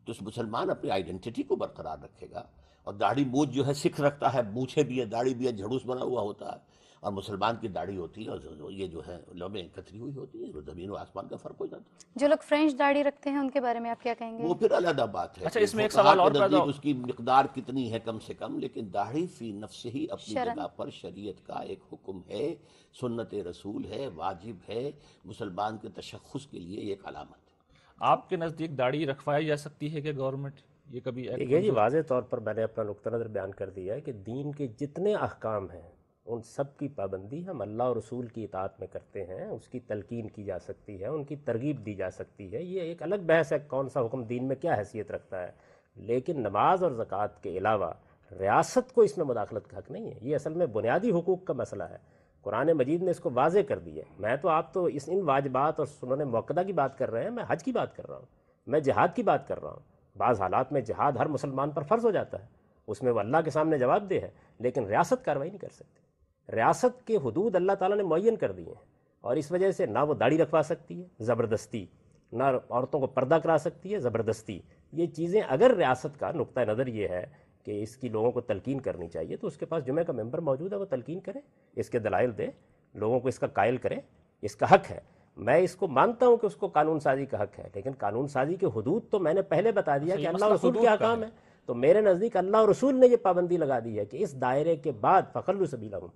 تو اس مسلمان اپنی آئیڈینٹی کو برقرار رکھے گا اور داڑھی مونچھ جو ہے سکھ رکھتا ہے مونچھے بھی ہے داڑھی بھی ہے جھڑوس بنا ہوا ہوتا ہے۔ اور مسلمان کی داڑھی ہوتی ہے اور یہ جو ہے لمبے کتری ہوئی ہوتی ہے زمین و آسمان کا فرق ہو جاتا ہے۔ جو لوگ فرینچ داڑھی رکھتے ہیں ان کے بارے میں آپ کیا کہیں گے؟ وہ پھر علیحدہ بات ہے۔ اچھا، اس میں ایک سوال اور پیدا اس کی مقدار کتنی ہے؟ کم سے کم لیکن داڑھی فی نفس ہی اپنی۔ جگہ پر شریعت کا ایک حکم ہے سنت رسول ہے واجب ہے مسلمان کے تشخص کے لیے ایک علامت ہے۔ آپ کے نزدیک داڑھی رکھوائی جا سکتی ہے کہ گورنمنٹ یہ کبھی جی واضح طور پر میں نے اپنا نقطہ نظر بیان کر دیا ہے کہ دین کے جتنے احکام ہیں ان سب کی پابندی ہم اللہ اور رسول کی اطاعت میں کرتے ہیں، اس کی تلقین کی جا سکتی ہے، ان کی ترغیب دی جا سکتی ہے۔ یہ ایک الگ بحث ہے، کون سا حکم دین میں کیا حیثیت رکھتا ہے۔ لیکن نماز اور زکوٰۃ کے علاوہ ریاست کو اس میں مداخلت کا حق نہیں ہے۔ یہ اصل میں بنیادی حقوق کا مسئلہ ہے۔ قرآن مجید نے اس کو واضح کر دی ہے۔ میں تو آپ تو اس ان واجبات اور سنن موقع کی بات کر رہے ہیں، میں حج کی بات کر رہا ہوں، میں جہاد کی بات کر رہا ہوں۔ بعض حالات میں جہاد ہر مسلمان پر فرض ہو جاتا ہے، اس میں وہ اللہ کے سامنے جواب دہ ہے، لیکن ریاست کارروائی نہیں کر سکتی۔ ریاست کے حدود اللہ تعالیٰ نے معین کر دیے ہیں اور اس وجہ سے نہ وہ داڑھی رکھوا سکتی ہے زبردستی نہ عورتوں کو پردہ کرا سکتی ہے زبردستی۔ یہ چیزیں اگر ریاست کا نقطہ نظر یہ ہے کہ اس کی لوگوں کو تلقین کرنی چاہیے تو اس کے پاس جمعہ کا ممبر موجود ہے وہ تلقین کرے اس کے دلائل دے لوگوں کو اس کا قائل کرے اس کا حق ہے۔ میں اس کو مانتا ہوں کہ اس کو قانون سازی کا حق ہے لیکن قانون سازی کے حدود تو میں نے پہلے بتا دیا کہ اللہ اور رسول حدود کے کا حکام ہے۔ تو میرے نزدیک اللہ اور رسول نے یہ پابندی لگا دی ہے کہ اس دائرے کے بعد فخر سبیلا ہوں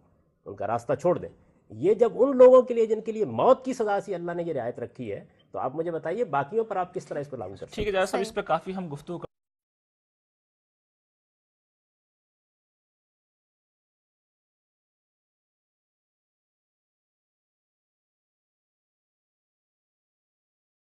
ان کا راستہ چھوڑ دیں۔ یہ جب ان لوگوں کے لیے جن کے لیے موت کی سزا سی اللہ نے یہ رعایت رکھی ہے، تو آپ مجھے بتائیے باقیوں پر آپ کس طرح اس کو لاگو کرتے ہیں؟ ٹھیک ہے صاحب، اس پہ کافی ہم گفتگو